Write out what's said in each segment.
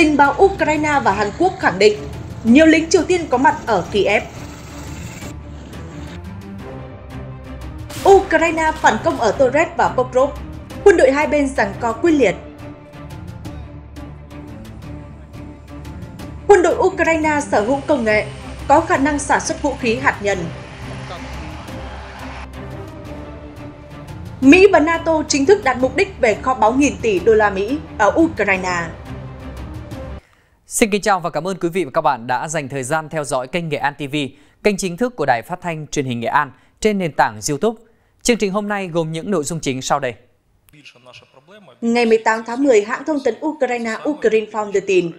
Tình báo Ukraine và Hàn Quốc khẳng định nhiều lính Triều Tiên có mặt ở Kiev. Ukraine phản công ở Torres và Pokrov. Quân đội hai bên giằng co quyết liệt. Quân đội Ukraine sở hữu công nghệ, có khả năng sản xuất vũ khí hạt nhân. Mỹ và NATO chính thức đặt mục đích về kho báu nghìn tỷ đô la Mỹ ở Ukraine. Xin kính chào và cảm ơn quý vị và các bạn đã dành thời gian theo dõi kênh Nghệ An TV, kênh chính thức của Đài Phát thanh Truyền hình Nghệ An trên nền tảng YouTube. Chương trình hôm nay gồm những nội dung chính sau đây. Ngày 18 tháng 10, hãng thông tấn Ukraine Ukrinform đưa tin,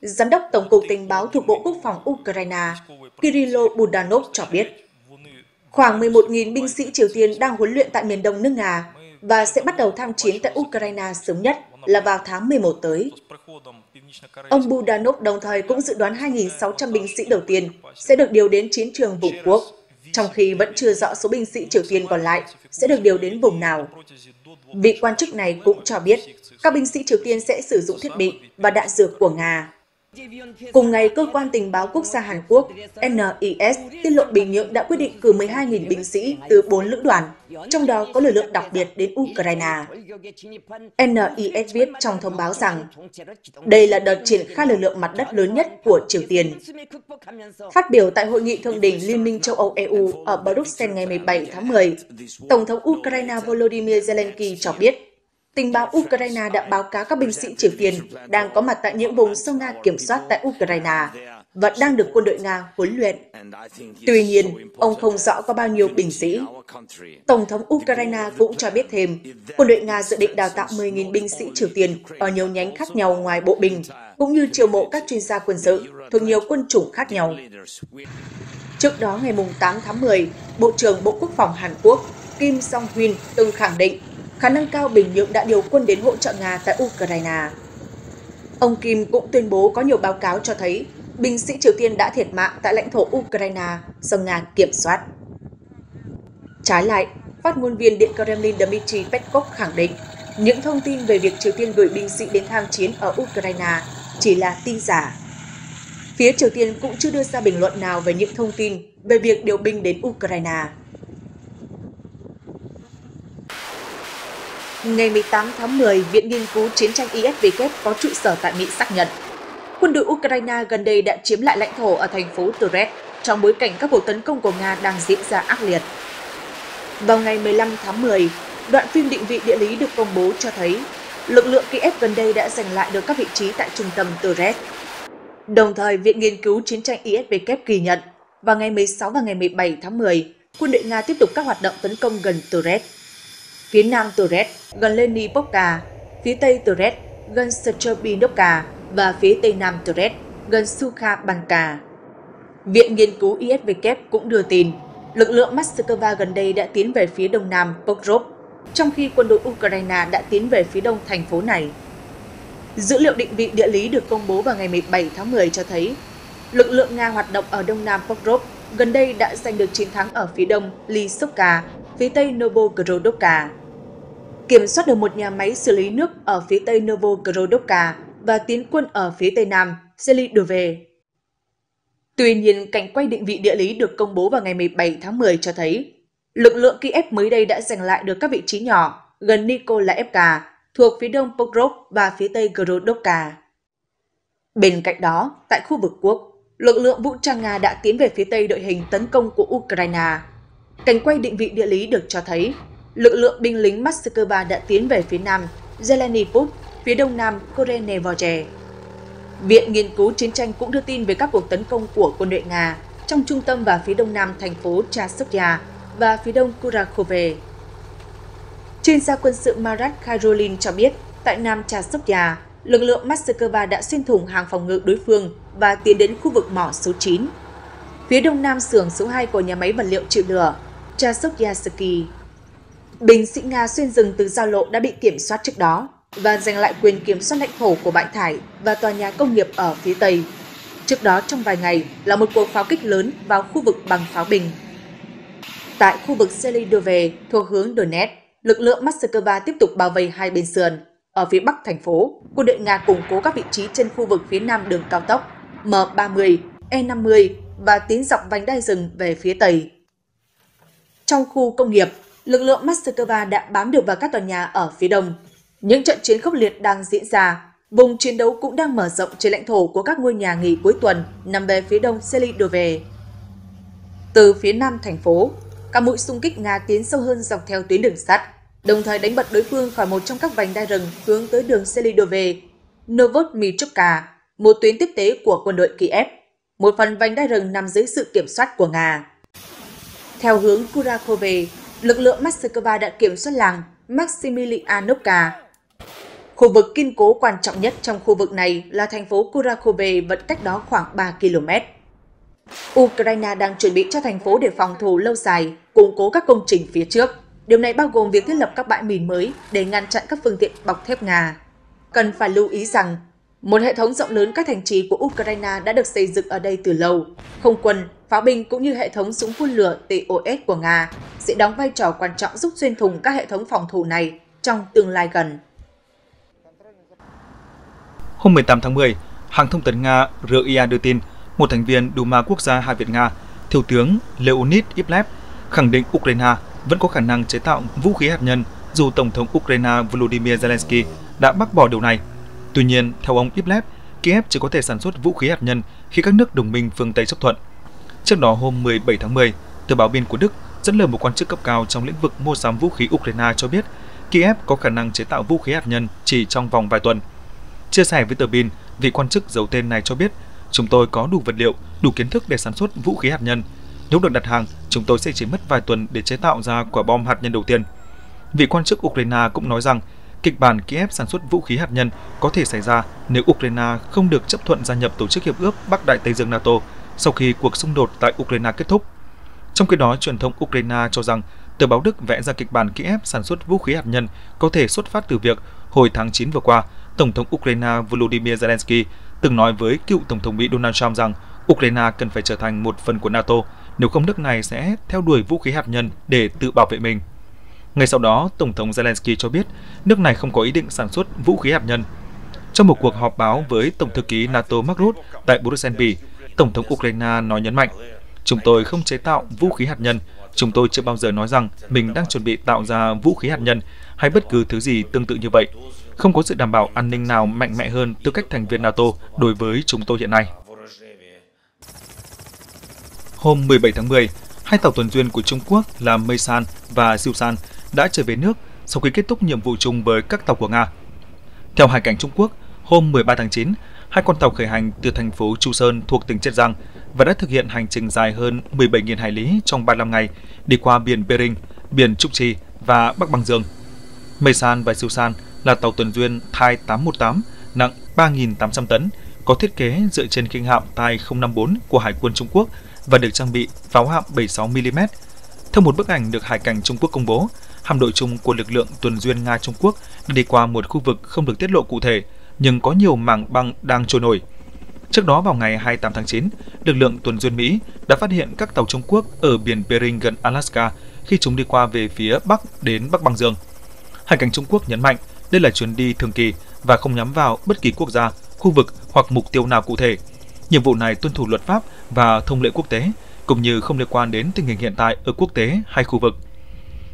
Giám đốc Tổng cục Tình báo thuộc Bộ Quốc phòng Ukraine Kirilo Budanov cho biết, khoảng 11.000 binh sĩ Triều Tiên đang huấn luyện tại miền đông nước Nga và sẽ bắt đầu tham chiến tại Ukraine sớm nhất là vào tháng 11 tới. Ông Budanov đồng thời cũng dự đoán 2.600 binh sĩ đầu tiên sẽ được điều đến chiến trường vùng quốc, trong khi vẫn chưa rõ số binh sĩ Triều Tiên còn lại sẽ được điều đến vùng nào. Vị quan chức này cũng cho biết các binh sĩ Triều Tiên sẽ sử dụng thiết bị và đạn dược của Nga. Cùng ngày, Cơ quan Tình báo Quốc gia Hàn Quốc NIS tiết lộ Bình Nhưỡng đã quyết định cử 12.000 binh sĩ từ 4 lữ đoàn, trong đó có lực lượng đặc biệt đến Ukraine. NIS viết trong thông báo rằng đây là đợt triển khai lực lượng mặt đất lớn nhất của Triều Tiên. Phát biểu tại Hội nghị Thượng đỉnh Liên minh châu Âu EU ở Bruxelles ngày 17 tháng 10, Tổng thống Ukraine Volodymyr Zelensky cho biết Tình báo Ukraine đã báo cáo các binh sĩ Triều Tiên đang có mặt tại những vùng sông Nga kiểm soát tại Ukraine và đang được quân đội Nga huấn luyện. Tuy nhiên, ông không rõ có bao nhiêu binh sĩ. Tổng thống Ukraine cũng cho biết thêm, quân đội Nga dự định đào tạo 10.000 binh sĩ Triều Tiên ở nhiều nhánh khác nhau ngoài bộ binh, cũng như triều mộ các chuyên gia quân sự thuộc nhiều quân chủng khác nhau. Trước đó, ngày 8 tháng 10, Bộ trưởng Bộ Quốc phòng Hàn Quốc Kim Jong-hyun từng khẳng định khả năng cao Bình Nhưỡng đã điều quân đến hỗ trợ Nga tại Ukraine. Ông Kim cũng tuyên bố có nhiều báo cáo cho thấy binh sĩ Triều Tiên đã thiệt mạng tại lãnh thổ Ukraine do Nga kiểm soát. Trái lại, phát ngôn viên Điện Kremlin Dmitry Peskov khẳng định những thông tin về việc Triều Tiên gửi binh sĩ đến tham chiến ở Ukraine chỉ là tin giả. Phía Triều Tiên cũng chưa đưa ra bình luận nào về những thông tin về việc điều binh đến Ukraine. Ngày 18 tháng 10, Viện Nghiên cứu Chiến tranh ISW có trụ sở tại Mỹ xác nhận, quân đội Ukraine gần đây đã chiếm lại lãnh thổ ở thành phố Turet trong bối cảnh các cuộc tấn công của Nga đang diễn ra ác liệt. Vào ngày 15 tháng 10, đoạn phim định vị địa lý được công bố cho thấy lực lượng Kiev gần đây đã giành lại được các vị trí tại trung tâm Turet. Đồng thời, Viện Nghiên cứu Chiến tranh ISW ghi nhận, vào ngày 16 và ngày 17 tháng 10, quân đội Nga tiếp tục các hoạt động tấn công gần Turet phía nam Torres gần Lenipovka, phía tây Torres gần Strelbinovka và phía tây nam Torres gần Sukha-Banka. Viện nghiên cứu ISW cũng đưa tin, lực lượng Moscow gần đây đã tiến về phía đông nam Pokrov, trong khi quân đội Ukraine đã tiến về phía đông thành phố này. Dữ liệu định vị địa lý được công bố vào ngày 17 tháng 10 cho thấy, lực lượng Nga hoạt động ở đông nam Pokrov gần đây đã giành được chiến thắng ở phía đông Lysoka, phía tây Novogorodovka kiểm soát được một nhà máy xử lý nước ở phía tây Novogrodovka và tiến quân ở phía tây nam Selidove. Tuy nhiên, cảnh quay định vị địa lý được công bố vào ngày 17 tháng 10 cho thấy lực lượng Kiev mới đây đã giành lại được các vị trí nhỏ gần Nikolaevka thuộc phía đông Pokrov và phía tây Grodovka. Bên cạnh đó, tại khu vực quốc, lực lượng vũ trang Nga đã tiến về phía tây đội hình tấn công của Ukraine. Cảnh quay định vị địa lý được cho thấy lực lượng binh lính Moscow đã tiến về phía nam Zeleniput, phía đông nam Korenevoje. Viện Nghiên cứu Chiến tranh cũng đưa tin về các cuộc tấn công của quân đội Nga trong trung tâm và phía đông nam thành phố Chasovya và phía đông Kurakhove. Chuyên gia quân sự Marat Karolin cho biết, tại nam Chasovya, lực lượng Moscow đã xuyên thủng hàng phòng ngự đối phương và tiến đến khu vực mỏ số 9. Phía đông nam xưởng số 2 của nhà máy vật liệu chịu lửa, Chasovyatsky binh sĩ Nga xuyên rừng từ giao lộ đã bị kiểm soát trước đó và giành lại quyền kiểm soát lãnh thổ của bãi thải và tòa nhà công nghiệp ở phía Tây. Trước đó trong vài ngày là một cuộc pháo kích lớn vào khu vực bằng pháo bình. Tại khu vực Selidove thuộc hướng Donetsk, lực lượng Moscow tiếp tục bao vây hai bên sườn Ở phía bắc thành phố, quân đội Nga củng cố các vị trí trên khu vực phía nam đường cao tốc M30, E50 và tiến dọc vành đai rừng về phía tây. Trong khu công nghiệp, lực lượng Moscow đã bám được vào các tòa nhà ở phía đông. Những trận chiến khốc liệt đang diễn ra, vùng chiến đấu cũng đang mở rộng trên lãnh thổ của các ngôi nhà nghỉ cuối tuần nằm về phía đông Selidove. Từ phía nam thành phố, các mũi xung kích Nga tiến sâu hơn dọc theo tuyến đường sắt, đồng thời đánh bật đối phương khỏi một trong các vành đai rừng hướng tới đường Selidove, Novotmichivka, một tuyến tiếp tế của quân đội Kiev. Một phần vành đai rừng nằm dưới sự kiểm soát của Nga. Theo hướng Kurakove, lực lượng Moscow đã kiểm soát làng Maximilianovka. Khu vực kiên cố quan trọng nhất trong khu vực này là thành phố Kurakove vẫn cách đó khoảng 3 km. Ukraine đang chuẩn bị cho thành phố để phòng thủ lâu dài, củng cố các công trình phía trước. Điều này bao gồm việc thiết lập các bãi mìn mới để ngăn chặn các phương tiện bọc thép Nga. Cần phải lưu ý rằng, một hệ thống rộng lớn các thành trì của Ukraine đã được xây dựng ở đây từ lâu. Không quân, pháo binh cũng như hệ thống súng phun lửa TOS của Nga sẽ đóng vai trò quan trọng giúp xuyên thủng các hệ thống phòng thủ này trong tương lai gần. Hôm 18 tháng 10, hãng thông tấn Nga RIA đưa tin một thành viên Duma Quốc gia Hai Việt Nga, Thiếu tướng Leonid Iplev, khẳng định Ukraine vẫn có khả năng chế tạo vũ khí hạt nhân dù Tổng thống Ukraine Volodymyr Zelensky đã bác bỏ điều này. Tuy nhiên, theo ông Iblev, Kiev chỉ có thể sản xuất vũ khí hạt nhân khi các nước đồng minh phương Tây chấp thuận. Trước đó hôm 17 tháng 10, tờ báo biên của Đức dẫn lời một quan chức cấp cao trong lĩnh vực mua sắm vũ khí Ukraine cho biết Kiev có khả năng chế tạo vũ khí hạt nhân chỉ trong vòng vài tuần. Chia sẻ với tờ bin, vị quan chức giấu tên này cho biết Chúng tôi có đủ vật liệu, đủ kiến thức để sản xuất vũ khí hạt nhân. Nếu được đặt hàng, chúng tôi sẽ chỉ mất vài tuần để chế tạo ra quả bom hạt nhân đầu tiên. Vị quan chức Ukraine cũng nói rằng kịch bản Kiev sản xuất vũ khí hạt nhân có thể xảy ra nếu Ukraine không được chấp thuận gia nhập Tổ chức Hiệp ước Bắc Đại Tây Dương NATO sau khi cuộc xung đột tại Ukraine kết thúc. Trong khi đó, truyền thông Ukraine cho rằng tờ báo Đức vẽ ra kịch bản Kiev sản xuất vũ khí hạt nhân có thể xuất phát từ việc hồi tháng 9 vừa qua, Tổng thống Ukraine Volodymyr Zelensky từng nói với cựu Tổng thống Mỹ Donald Trump rằng Ukraine cần phải trở thành một phần của NATO, nếu không nước này sẽ theo đuổi vũ khí hạt nhân để tự bảo vệ mình. Ngay sau đó, Tổng thống Zelensky cho biết nước này không có ý định sản xuất vũ khí hạt nhân. Trong một cuộc họp báo với Tổng thư ký NATO Mark Rutte tại Brussels, Tổng thống Ukraine nói nhấn mạnh, chúng tôi không chế tạo vũ khí hạt nhân, chúng tôi chưa bao giờ nói rằng mình đang chuẩn bị tạo ra vũ khí hạt nhân hay bất cứ thứ gì tương tự như vậy không có sự đảm bảo an ninh nào mạnh mẽ hơn tư cách thành viên NATO đối với chúng tôi hiện nay. Hôm 17 tháng 10, hai tàu tuần duyên của Trung Quốc là Meisan và Siusan đã trở về nước sau khi kết thúc nhiệm vụ chung với các tàu của Nga. Theo hải cảnh Trung Quốc, hôm 13 tháng 9, hai con tàu khởi hành từ thành phố Chu Sơn thuộc tỉnh Chiết Giang và đã thực hiện hành trình dài hơn 17.000 hải lý trong 35 ngày, đi qua biển Bering, biển Trúc Trì và Bắc Băng Dương. Meisan và siêu San là tàu tuần duyên Thai 818 nặng 3.800 tấn, có thiết kế dựa trên khinh hạm Thai 054 của Hải quân Trung Quốc và được trang bị pháo hạm 76mm. Theo một bức ảnh được Hải cảnh Trung Quốc công bố, hạm đội chung của lực lượng tuần duyên Nga Trung Quốc đã đi qua một khu vực không được tiết lộ cụ thể, nhưng có nhiều mảng băng đang trôi nổi. Trước đó vào ngày 28 tháng 9, lực lượng tuần duyên Mỹ đã phát hiện các tàu Trung Quốc ở biển Bering gần Alaska khi chúng đi qua về phía Bắc đến Bắc Băng Dương. Hải cảnh Trung Quốc nhấn mạnh đây là chuyến đi thường kỳ và không nhắm vào bất kỳ quốc gia, khu vực hoặc mục tiêu nào cụ thể. Nhiệm vụ này tuân thủ luật pháp và thông lệ quốc tế, cũng như không liên quan đến tình hình hiện tại ở quốc tế hay khu vực.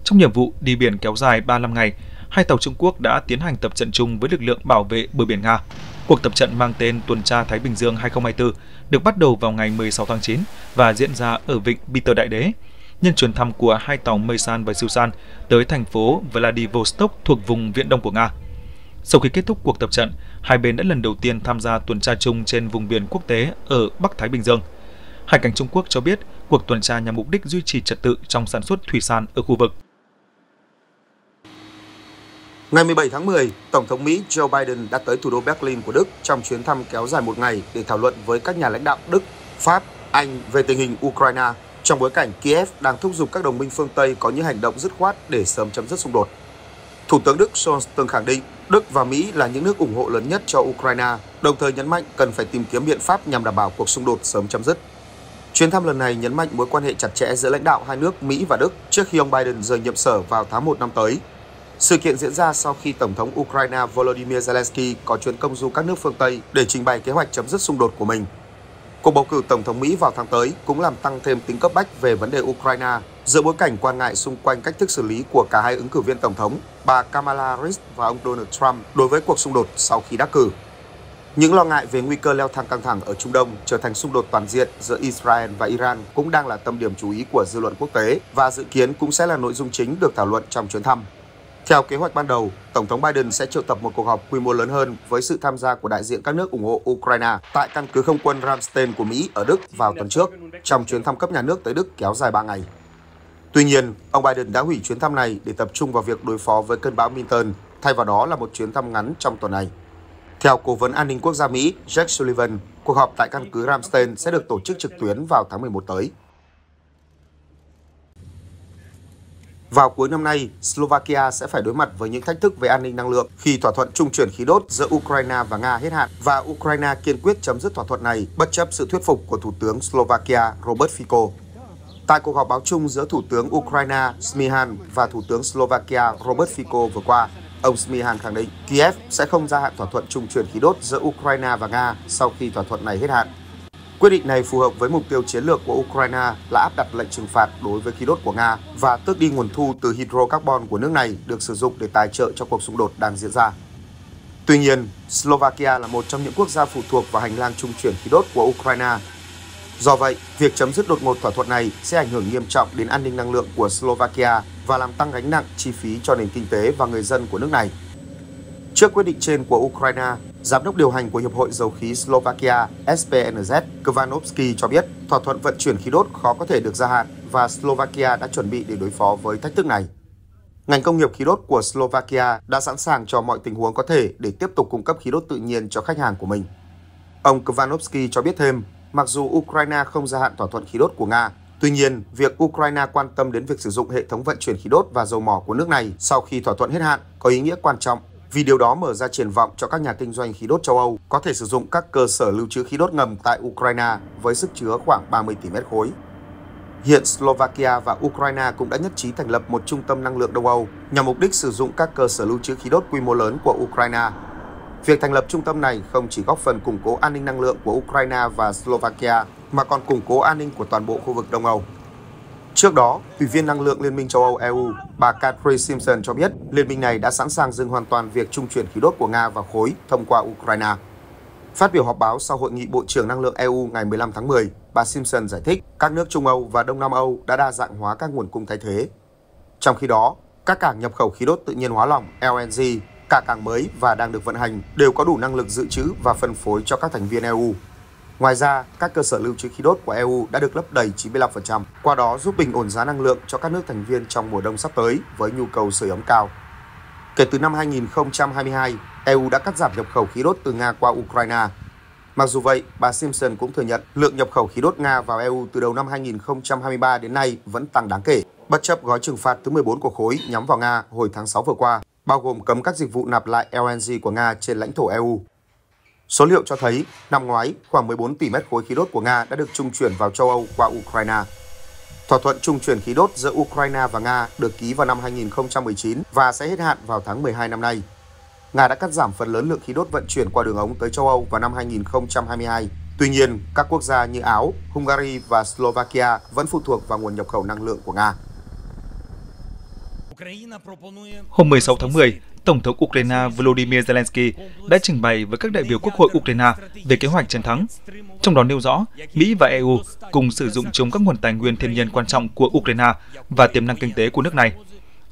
Trong nhiệm vụ đi biển kéo dài 35 ngày, hai tàu Trung Quốc đã tiến hành tập trận chung với lực lượng bảo vệ bờ biển Nga. Cuộc tập trận mang tên Tuần tra Thái Bình Dương 2024 được bắt đầu vào ngày 16 tháng 9 và diễn ra ở vịnh Peter Đại Đế, nhân chuyến thăm của hai tàu Meisan và Siusan tới thành phố Vladivostok thuộc vùng Viễn Đông của Nga. Sau khi kết thúc cuộc tập trận, hai bên đã lần đầu tiên tham gia tuần tra chung trên vùng biển quốc tế ở Bắc Thái Bình Dương. Hải cảnh Trung Quốc cho biết cuộc tuần tra nhằm mục đích duy trì trật tự trong sản xuất thủy sản ở khu vực. Ngày 17 tháng 10, Tổng thống Mỹ Joe Biden đã tới thủ đô Berlin của Đức trong chuyến thăm kéo dài một ngày để thảo luận với các nhà lãnh đạo Đức, Pháp, Anh về tình hình Ukraine trong bối cảnh Kiev đang thúc giục các đồng minh phương Tây có những hành động dứt khoát để sớm chấm dứt xung đột. Thủ tướng Đức Scholz từng khẳng định Đức và Mỹ là những nước ủng hộ lớn nhất cho Ukraine, đồng thời nhấn mạnh cần phải tìm kiếm biện pháp nhằm đảm bảo cuộc xung đột sớm chấm dứt. Chuyến thăm lần này nhấn mạnh mối quan hệ chặt chẽ giữa lãnh đạo hai nước Mỹ và Đức trước khi ông Biden rời nhiệm sở vào tháng 1 năm tới. Sự kiện diễn ra sau khi Tổng thống Ukraine Volodymyr Zelensky có chuyến công du các nước phương Tây để trình bày kế hoạch chấm dứt xung đột của mình. Cuộc bầu cử Tổng thống Mỹ vào tháng tới cũng làm tăng thêm tính cấp bách về vấn đề Ukraine giữa bối cảnh quan ngại xung quanh cách thức xử lý của cả hai ứng cử viên Tổng thống, bà Kamala Harris và ông Donald Trump đối với cuộc xung đột sau khi đắc cử. Những lo ngại về nguy cơ leo thang căng thẳng ở Trung Đông trở thành xung đột toàn diện giữa Israel và Iran cũng đang là tâm điểm chú ý của dư luận quốc tế và dự kiến cũng sẽ là nội dung chính được thảo luận trong chuyến thăm. Theo kế hoạch ban đầu, Tổng thống Biden sẽ triệu tập một cuộc họp quy mô lớn hơn với sự tham gia của đại diện các nước ủng hộ Ukraine tại căn cứ không quân Ramstein của Mỹ ở Đức vào tuần trước trong chuyến thăm cấp nhà nước tới Đức kéo dài 3 ngày. Tuy nhiên, ông Biden đã hủy chuyến thăm này để tập trung vào việc đối phó với cơn bão Milton, thay vào đó là một chuyến thăm ngắn trong tuần này. Theo Cố vấn An ninh Quốc gia Mỹ Jack Sullivan, cuộc họp tại căn cứ Ramstein sẽ được tổ chức trực tuyến vào tháng 11 tới. Vào cuối năm nay, Slovakia sẽ phải đối mặt với những thách thức về an ninh năng lượng khi thỏa thuận trung chuyển khí đốt giữa Ukraine và Nga hết hạn và Ukraine kiên quyết chấm dứt thỏa thuận này bất chấp sự thuyết phục của Thủ tướng Slovakia Robert Fico. Tại cuộc họp báo chung giữa Thủ tướng Ukraine Smihan và Thủ tướng Slovakia Robert Fico vừa qua, ông Smihan khẳng định Kiev sẽ không gia hạn thỏa thuận trung chuyển khí đốt giữa Ukraine và Nga sau khi thỏa thuận này hết hạn. Quyết định này phù hợp với mục tiêu chiến lược của Ukraine là áp đặt lệnh trừng phạt đối với khí đốt của Nga và tước đi nguồn thu từ hydrocarbon của nước này được sử dụng để tài trợ cho cuộc xung đột đang diễn ra. Tuy nhiên, Slovakia là một trong những quốc gia phụ thuộc vào hành lang trung chuyển khí đốt của Ukraine. Do vậy, việc chấm dứt đột ngột thỏa thuận này sẽ ảnh hưởng nghiêm trọng đến an ninh năng lượng của Slovakia và làm tăng gánh nặng chi phí cho nền kinh tế và người dân của nước này. Trước quyết định trên của Ukraine, Giám đốc điều hành của Hiệp hội Dầu khí Slovakia SPNZ Kvanovsky cho biết thỏa thuận vận chuyển khí đốt khó có thể được gia hạn và Slovakia đã chuẩn bị để đối phó với thách thức này. Ngành công nghiệp khí đốt của Slovakia đã sẵn sàng cho mọi tình huống có thể để tiếp tục cung cấp khí đốt tự nhiên cho khách hàng của mình. Ông Kvanovsky cho biết thêm, mặc dù Ukraine không gia hạn thỏa thuận khí đốt của Nga, Tuy nhiên, việc Ukraine quan tâm đến việc sử dụng hệ thống vận chuyển khí đốt và dầu mỏ của nước này sau khi thỏa thuận hết hạn có ý nghĩa quan trọng vì điều đó mở ra triển vọng cho các nhà kinh doanh khí đốt châu Âu có thể sử dụng các cơ sở lưu trữ khí đốt ngầm tại Ukraine với sức chứa khoảng 30 tỷ mét khối. Hiện Slovakia và Ukraine cũng đã nhất trí thành lập một trung tâm năng lượng Đông Âu nhằm mục đích sử dụng các cơ sở lưu trữ khí đốt quy mô lớn của Ukraine. Việc thành lập trung tâm này không chỉ góp phần củng cố an ninh năng lượng của Ukraine và Slovakia mà còn củng cố an ninh của toàn bộ khu vực Đông Âu. Trước đó, Ủy viên năng lượng Liên minh châu Âu EU, bà Catherine Simpson cho biết liên minh này đã sẵn sàng dừng hoàn toàn việc trung chuyển khí đốt của Nga vào khối thông qua Ukraine. Phát biểu họp báo sau hội nghị Bộ trưởng Năng lượng EU ngày 15 tháng 10, bà Simpson giải thích các nước Trung Âu và Đông Nam Âu đã đa dạng hóa các nguồn cung thay thế. Trong khi đó, các cảng nhập khẩu khí đốt tự nhiên hóa lỏng LNG, cả cảng mới và đang được vận hành đều có đủ năng lực dự trữ và phân phối cho các thành viên EU. Ngoài ra, các cơ sở lưu trữ khí đốt của EU đã được lấp đầy 95%, qua đó giúp bình ổn giá năng lượng cho các nước thành viên trong mùa đông sắp tới với nhu cầu sưởi ấm cao. Kể từ năm 2022, EU đã cắt giảm nhập khẩu khí đốt từ Nga qua Ukraine. Mặc dù vậy, bà Simpson cũng thừa nhận lượng nhập khẩu khí đốt Nga vào EU từ đầu năm 2023 đến nay vẫn tăng đáng kể, bất chấp gói trừng phạt thứ 14 của khối nhắm vào Nga hồi tháng 6 vừa qua, bao gồm cấm các dịch vụ nạp lại LNG của Nga trên lãnh thổ EU. Số liệu cho thấy, năm ngoái, khoảng 14 tỷ mét khối khí đốt của Nga đã được trung chuyển vào châu Âu qua Ukraine. Thỏa thuận trung chuyển khí đốt giữa Ukraine và Nga được ký vào năm 2019 và sẽ hết hạn vào tháng 12 năm nay. Nga đã cắt giảm phần lớn lượng khí đốt vận chuyển qua đường ống tới châu Âu vào năm 2022. Tuy nhiên, các quốc gia như Áo, Hungary và Slovakia vẫn phụ thuộc vào nguồn nhập khẩu năng lượng của Nga. Hôm 16 tháng 10, Tổng thống Ukraine Volodymyr Zelensky đã trình bày với các đại biểu Quốc hội Ukraine về kế hoạch chiến thắng. Trong đó nêu rõ, Mỹ và EU cùng sử dụng chống các nguồn tài nguyên thiên nhiên quan trọng của Ukraine và tiềm năng kinh tế của nước này.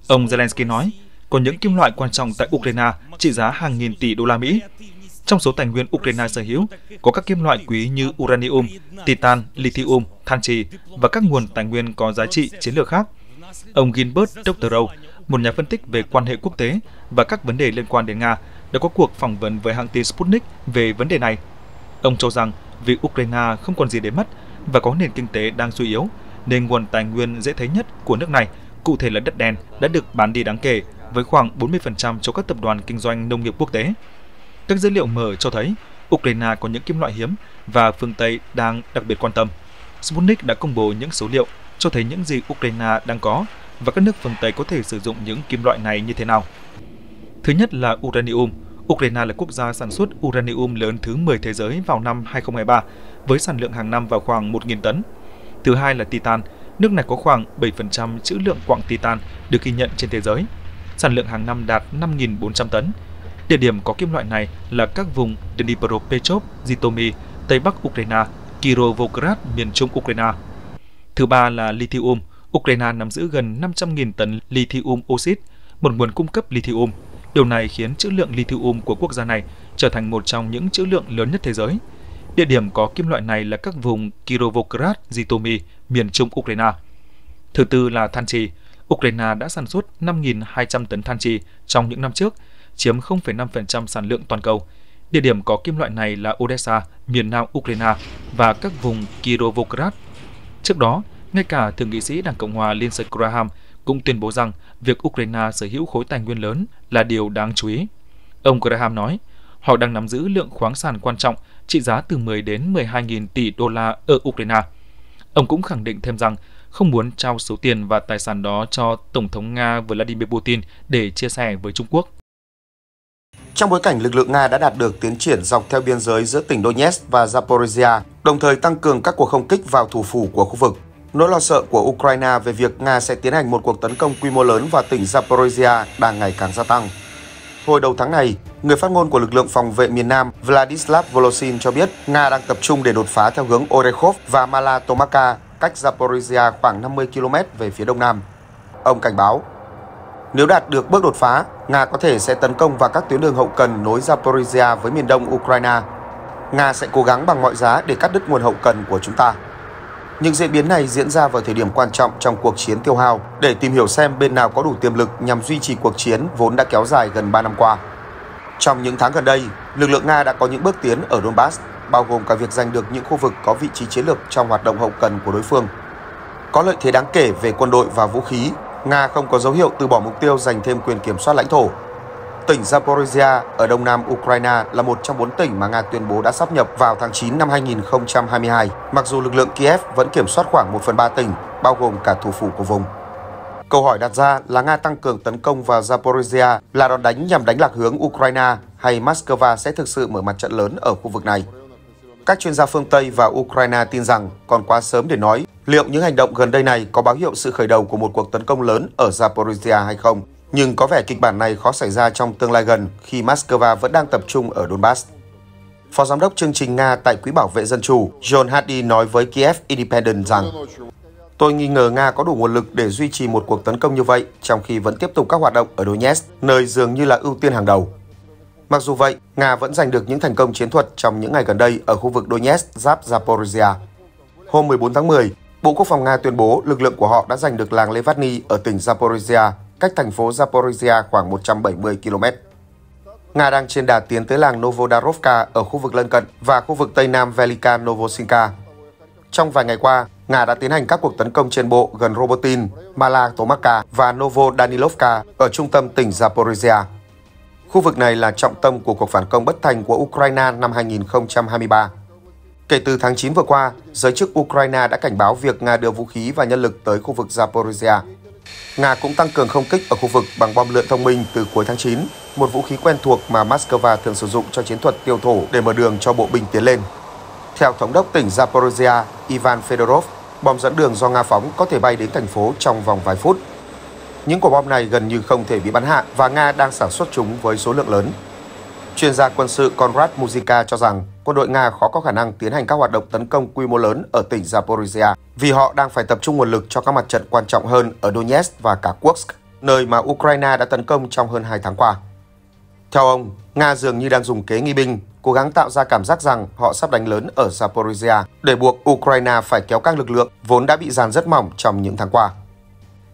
Ông Zelensky nói, có những kim loại quan trọng tại Ukraine trị giá hàng nghìn tỷ đô la Mỹ. Trong số tài nguyên Ukraine sở hữu, có các kim loại quý như uranium, titan, lithium, than trì và các nguồn tài nguyên có giá trị chiến lược khác. Ông Gilbert Doctorow, một nhà phân tích về quan hệ quốc tế và các vấn đề liên quan đến Nga, đã có cuộc phỏng vấn với hãng tin Sputnik về vấn đề này. Ông cho rằng vì Ukraine không còn gì để mất và có nền kinh tế đang suy yếu, nên nguồn tài nguyên dễ thấy nhất của nước này, cụ thể là đất đen, đã được bán đi đáng kể với khoảng 40% cho các tập đoàn kinh doanh nông nghiệp quốc tế. Các dữ liệu mở cho thấy Ukraine có những kim loại hiếm và phương Tây đang đặc biệt quan tâm. Sputnik đã công bố những số liệu cho thấy những gì Ukraine đang có và các nước phương Tây có thể sử dụng những kim loại này như thế nào. Thứ nhất là uranium. Ukraine là quốc gia sản xuất uranium lớn thứ 10 thế giới vào năm 2023 với sản lượng hàng năm vào khoảng 1.000 tấn. Thứ hai là titan. Nước này có khoảng 7% trữ lượng quặng titan được ghi nhận trên thế giới. Sản lượng hàng năm đạt 5.400 tấn. Địa điểm có kim loại này là các vùng Dnipropetrovsk, Zhytomyr, Tây Bắc Ukraine, Kirovograd, miền Trung Ukraine. Thứ ba là lithium. Ukraine nắm giữ gần 500.000 tấn lithium oxit một nguồn cung cấp lithium. Điều này khiến trữ lượng lithium của quốc gia này trở thành một trong những trữ lượng lớn nhất thế giới. Địa điểm có kim loại này là các vùng Kirovograd, Zhytomyr, miền Trung Ukraine. Thứ tư là than trì. Ukraine đã sản xuất 5.200 tấn than trì trong những năm trước, chiếm 0,5% sản lượng toàn cầu. Địa điểm có kim loại này là Odessa, miền nam Ukraine và các vùng Kirovograd. Trước đó, ngay cả Thượng nghị sĩ Đảng Cộng hòa Lindsey Graham cũng tuyên bố rằng việc Ukraine sở hữu khối tài nguyên lớn là điều đáng chú ý. Ông Graham nói, họ đang nắm giữ lượng khoáng sản quan trọng trị giá từ 10 đến 12.000 tỷ đô la ở Ukraine. Ông cũng khẳng định thêm rằng không muốn trao số tiền và tài sản đó cho Tổng thống Nga Vladimir Putin để chia sẻ với Trung Quốc. Trong bối cảnh lực lượng Nga đã đạt được tiến triển dọc theo biên giới giữa tỉnh Donetsk và Zaporizhia, đồng thời tăng cường các cuộc không kích vào thủ phủ của khu vực, nỗi lo sợ của Ukraine về việc Nga sẽ tiến hành một cuộc tấn công quy mô lớn vào tỉnh Zaporizhia đang ngày càng gia tăng. Hồi đầu tháng này, người phát ngôn của lực lượng phòng vệ miền Nam Vladislav Volosin cho biết Nga đang tập trung để đột phá theo hướng Orekhov và Mala Tomaka, cách Zaporizhia khoảng 50 km về phía đông nam. Ông cảnh báo, nếu đạt được bước đột phá, Nga có thể sẽ tấn công vào các tuyến đường hậu cần nối Zaporizhia với miền đông Ukraine. Nga sẽ cố gắng bằng mọi giá để cắt đứt nguồn hậu cần của chúng ta. Những diễn biến này diễn ra vào thời điểm quan trọng trong cuộc chiến tiêu hao để tìm hiểu xem bên nào có đủ tiềm lực nhằm duy trì cuộc chiến vốn đã kéo dài gần 3 năm qua. Trong những tháng gần đây, lực lượng Nga đã có những bước tiến ở Donbass, bao gồm cả việc giành được những khu vực có vị trí chiến lược trong hoạt động hậu cần của đối phương. Có lợi thế đáng kể về quân đội và vũ khí, Nga không có dấu hiệu từ bỏ mục tiêu giành thêm quyền kiểm soát lãnh thổ Tỉnh Zaporizhia ở đông nam Ukraine là một trong bốn tỉnh mà Nga tuyên bố đã sắp nhập vào tháng 9 năm 2022, mặc dù lực lượng Kiev vẫn kiểm soát khoảng 1 phần 3 tỉnh, bao gồm cả thủ phủ của vùng. Câu hỏi đặt ra là Nga tăng cường tấn công vào Zaporizhia là đòn đánh nhằm đánh lạc hướng Ukraine hay Moscow sẽ thực sự mở mặt trận lớn ở khu vực này. Các chuyên gia phương Tây và Ukraine tin rằng còn quá sớm để nói liệu những hành động gần đây này có báo hiệu sự khởi đầu của một cuộc tấn công lớn ở Zaporizhia hay không nhưng có vẻ kịch bản này khó xảy ra trong tương lai gần khi Moscow vẫn đang tập trung ở Donbass. Phó giám đốc chương trình Nga tại Quỹ bảo vệ Dân chủ John Hardy nói với Kiev Independent rằng Tôi nghi ngờ Nga có đủ nguồn lực để duy trì một cuộc tấn công như vậy trong khi vẫn tiếp tục các hoạt động ở Donetsk, nơi dường như là ưu tiên hàng đầu. Mặc dù vậy, Nga vẫn giành được những thành công chiến thuật trong những ngày gần đây ở khu vực Donetsk giáp Zaporizhia. Hôm 14 tháng 10, Bộ Quốc phòng Nga tuyên bố lực lượng của họ đã giành được làng Levadny ở tỉnh Zaporizhia cách thành phố Zaporizhia khoảng 170 km. Nga đang trên đà tiến tới làng Novodarovka ở khu vực lân cận và khu vực tây nam Velika Novosinka. Trong vài ngày qua, Nga đã tiến hành các cuộc tấn công trên bộ gần Robotin, Mala Tomaka và Novodanilovka ở trung tâm tỉnh Zaporizhia. Khu vực này là trọng tâm của cuộc phản công bất thành của Ukraine năm 2023. Kể từ tháng 9 vừa qua, giới chức Ukraine đã cảnh báo việc Nga đưa vũ khí và nhân lực tới khu vực Zaporizhia. Nga cũng tăng cường không kích ở khu vực bằng bom lượn thông minh từ cuối tháng 9, một vũ khí quen thuộc mà Moscow thường sử dụng cho chiến thuật tiêu thổ để mở đường cho bộ binh tiến lên. Theo thống đốc tỉnh Zaporizhia Ivan Fedorov, bom dẫn đường do Nga phóng có thể bay đến thành phố trong vòng vài phút. Những quả bom này gần như không thể bị bắn hạ và Nga đang sản xuất chúng với số lượng lớn. Chuyên gia quân sự Konrad Muzika cho rằng quân đội Nga khó có khả năng tiến hành các hoạt động tấn công quy mô lớn ở tỉnh Zaporizhia vì họ đang phải tập trung nguồn lực cho các mặt trận quan trọng hơn ở Donetsk và cả Kursk, nơi mà Ukraine đã tấn công trong hơn 2 tháng qua. Theo ông, Nga dường như đang dùng kế nghi binh, cố gắng tạo ra cảm giác rằng họ sắp đánh lớn ở Zaporizhia để buộc Ukraine phải kéo các lực lượng vốn đã bị dàn rất mỏng trong những tháng qua.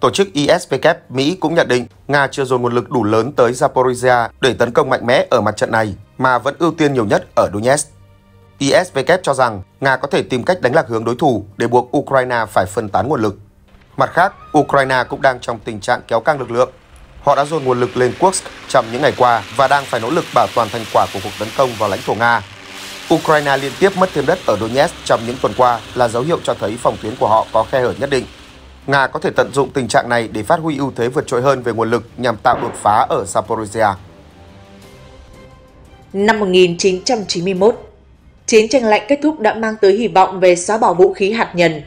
Tổ chức ISPK Mỹ cũng nhận định Nga chưa dồn nguồn lực đủ lớn tới Zaporizhia để tấn công mạnh mẽ ở mặt trận này, mà vẫn ưu tiên nhiều nhất ở Donetsk. ISPK cho rằng Nga có thể tìm cách đánh lạc hướng đối thủ để buộc Ukraine phải phân tán nguồn lực. Mặt khác, Ukraine cũng đang trong tình trạng kéo căng lực lượng. Họ đã dồn nguồn lực lên Kursk trong những ngày qua và đang phải nỗ lực bảo toàn thành quả của cuộc tấn công vào lãnh thổ Nga. Ukraine liên tiếp mất thêm đất ở Donetsk trong những tuần qua là dấu hiệu cho thấy phòng tuyến của họ có khe hở nhất định Nga có thể tận dụng tình trạng này để phát huy ưu thế vượt trội hơn về nguồn lực nhằm tạo đột phá ở Zaporizhia. Năm 1991, chiến tranh lạnh kết thúc đã mang tới hy vọng về xóa bỏ vũ khí hạt nhân.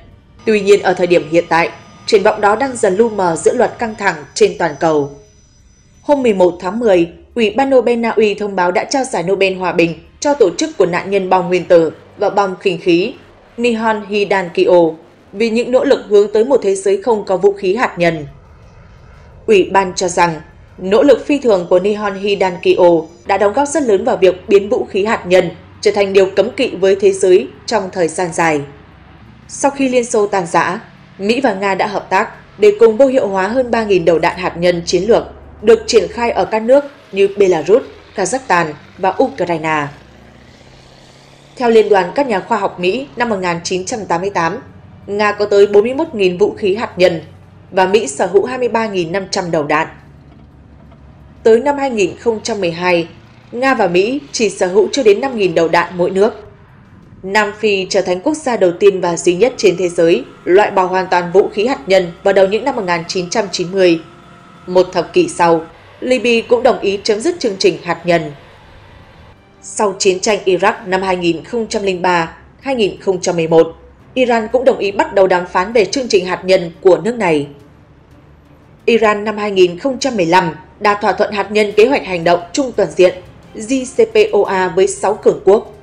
Tuy nhiên ở thời điểm hiện tại, triển vọng đó đang dần lu mờ giữa luật căng thẳng trên toàn cầu. Hôm 11 tháng 10, Ủy ban Nobel Na Uy thông báo đã trao giải Nobel Hòa Bình cho tổ chức của nạn nhân bom nguyên tử và bom khinh khí Nihon Hidankyo vì những nỗ lực hướng tới một thế giới không có vũ khí hạt nhân. Ủy ban cho rằng, nỗ lực phi thường của Nihon Hidankyo đã đóng góp rất lớn vào việc biến vũ khí hạt nhân trở thành điều cấm kỵ với thế giới trong thời gian dài. Sau khi Liên Xô tàn rã, Mỹ và Nga đã hợp tác để cùng vô hiệu hóa hơn 3.000 đầu đạn hạt nhân chiến lược được triển khai ở các nước như Belarus, Kazakhstan và Ukraine. Theo Liên đoàn các nhà khoa học Mỹ năm 1988, Nga có tới 41.000 vũ khí hạt nhân và Mỹ sở hữu 23.500 đầu đạn. Tới năm 2012, Nga và Mỹ chỉ sở hữu chưa đến 5.000 đầu đạn mỗi nước. Nam Phi trở thành quốc gia đầu tiên và duy nhất trên thế giới loại bỏ hoàn toàn vũ khí hạt nhân vào đầu những năm 1990. Một thập kỷ sau, Libya cũng đồng ý chấm dứt chương trình hạt nhân. Sau chiến tranh Iraq năm 2003-2011, Iran cũng đồng ý bắt đầu đàm phán về chương trình hạt nhân của nước này. Iran năm 2015 đạt thỏa thuận hạt nhân kế hoạch hành động chung toàn diện JCPOA với 6 cường quốc.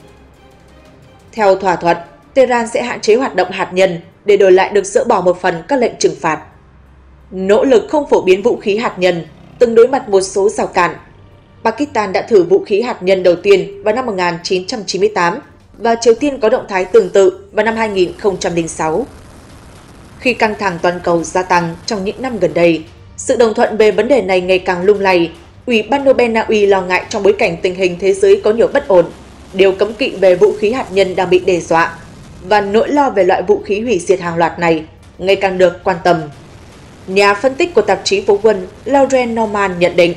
Theo thỏa thuận, Tehran sẽ hạn chế hoạt động hạt nhân để đổi lại được dỡ bỏ một phần các lệnh trừng phạt. Nỗ lực không phổ biến vũ khí hạt nhân từng đối mặt một số rào cản. Pakistan đã thử vũ khí hạt nhân đầu tiên vào năm 1998 và Triều Tiên có động thái tương tự vào năm 2006. Khi căng thẳng toàn cầu gia tăng trong những năm gần đây, sự đồng thuận về vấn đề này ngày càng lung lay. Ủy ban Nobel Na Uy lo ngại trong bối cảnh tình hình thế giới có nhiều bất ổn, điều cấm kỵ về vũ khí hạt nhân đang bị đe dọa và nỗi lo về loại vũ khí hủy diệt hàng loạt này ngày càng được quan tâm. Nhà phân tích của tạp chí Phố Quân Lauren Norman nhận định,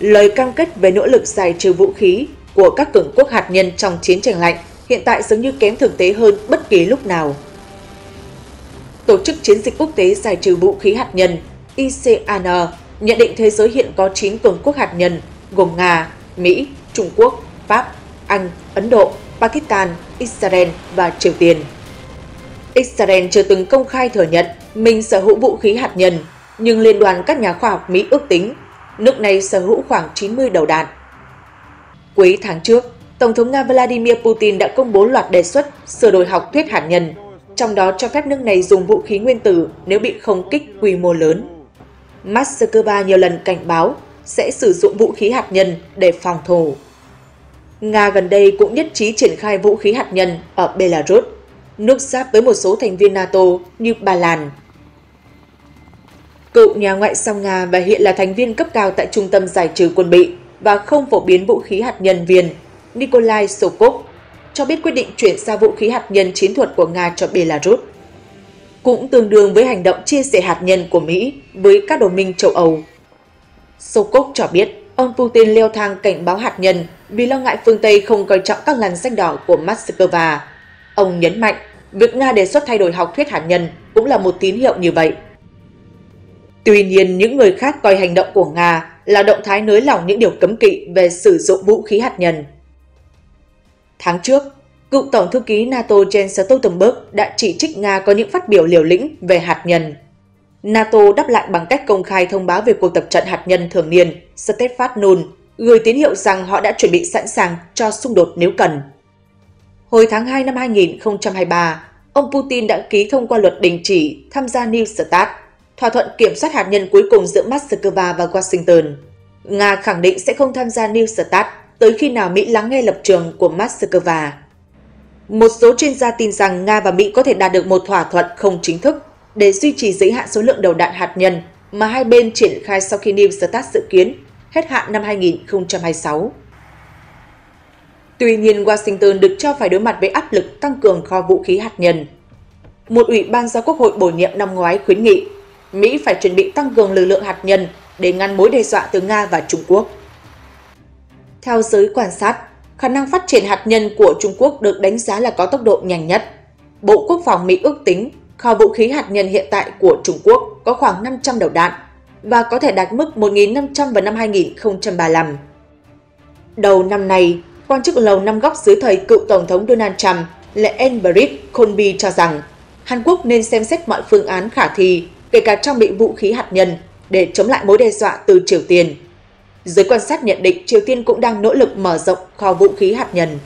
lời cam kết về nỗ lực giải trừ vũ khí của các cường quốc hạt nhân trong chiến tranh lạnh hiện tại dường như kém thực tế hơn bất kỳ lúc nào. Tổ chức Chiến dịch Quốc tế Giải trừ Vũ khí hạt nhân ICAN nhận định thế giới hiện có 9 cường quốc hạt nhân gồm Nga, Mỹ, Trung Quốc, Pháp, Anh, Ấn Độ, Pakistan, Israel và Triều Tiên. Israel chưa từng công khai thừa nhận mình sở hữu vũ khí hạt nhân, nhưng Liên đoàn các nhà khoa học Mỹ ước tính nước này sở hữu khoảng 90 đầu đạn. Cuối tháng trước, Tổng thống Nga Vladimir Putin đã công bố loạt đề xuất sửa đổi học thuyết hạt nhân, trong đó cho phép nước này dùng vũ khí nguyên tử nếu bị không kích quy mô lớn. Moscow nhiều lần cảnh báo sẽ sử dụng vũ khí hạt nhân để phòng thủ. Nga gần đây cũng nhất trí triển khai vũ khí hạt nhân ở Belarus, nước giáp với một số thành viên NATO như Ba Lan. Cựu nhà ngoại giao Nga và hiện là thành viên cấp cao tại Trung tâm Giải trừ quân bị và không phổ biến vũ khí hạt nhân viên Nikolai Sokov cho biết quyết định chuyển giao vũ khí hạt nhân chiến thuật của Nga cho Belarus. Cũng tương đương với hành động chia sẻ hạt nhân của Mỹ với các đồng minh châu Âu. Sokov cho biết ông Putin leo thang cảnh báo hạt nhân vì lo ngại phương Tây không coi trọng các làn danh đỏ của Moscow. Ông nhấn mạnh, việc Nga đề xuất thay đổi học thuyết hạt nhân cũng là một tín hiệu như vậy. Tuy nhiên, những người khác coi hành động của Nga là động thái nới lỏng những điều cấm kỵ về sử dụng vũ khí hạt nhân. Tháng trước, cựu Tổng thư ký NATO Jens Stoltenberg đã chỉ trích Nga có những phát biểu liều lĩnh về hạt nhân. NATO đáp lại bằng cách công khai thông báo về cuộc tập trận hạt nhân thường niên Steadfast Nun, gửi tín hiệu rằng họ đã chuẩn bị sẵn sàng cho xung đột nếu cần. Hồi tháng 2 năm 2023, ông Putin đã ký thông qua luật đình chỉ tham gia New START, thỏa thuận kiểm soát hạt nhân cuối cùng giữa Moscow và Washington. Nga khẳng định sẽ không tham gia New START tới khi nào Mỹ lắng nghe lập trường của Moscow. Một số chuyên gia tin rằng Nga và Mỹ có thể đạt được một thỏa thuận không chính thức để duy trì giới hạn số lượng đầu đạn hạt nhân mà hai bên triển khai sau khi New START dự kiến hết hạn năm 2026. Tuy nhiên, Washington được cho phải đối mặt với áp lực tăng cường kho vũ khí hạt nhân. Một ủy ban do Quốc hội bổ nhiệm năm ngoái khuyến nghị Mỹ phải chuẩn bị tăng cường lực lượng hạt nhân để ngăn mối đe dọa từ Nga và Trung Quốc. Theo giới quan sát, khả năng phát triển hạt nhân của Trung Quốc được đánh giá là có tốc độ nhanh nhất. Bộ Quốc phòng Mỹ ước tính kho vũ khí hạt nhân hiện tại của Trung Quốc có khoảng 500 đầu đạn và có thể đạt mức 1.500 vào năm 2035. Đầu năm nay, quan chức lầu năm góc dưới thời cựu Tổng thống Donald Trump là Enbridge Colby cho rằng Hàn Quốc nên xem xét mọi phương án khả thi, kể cả trang bị vũ khí hạt nhân, để chống lại mối đe dọa từ Triều Tiên. Giới quan sát nhận định Triều Tiên cũng đang nỗ lực mở rộng kho vũ khí hạt nhân.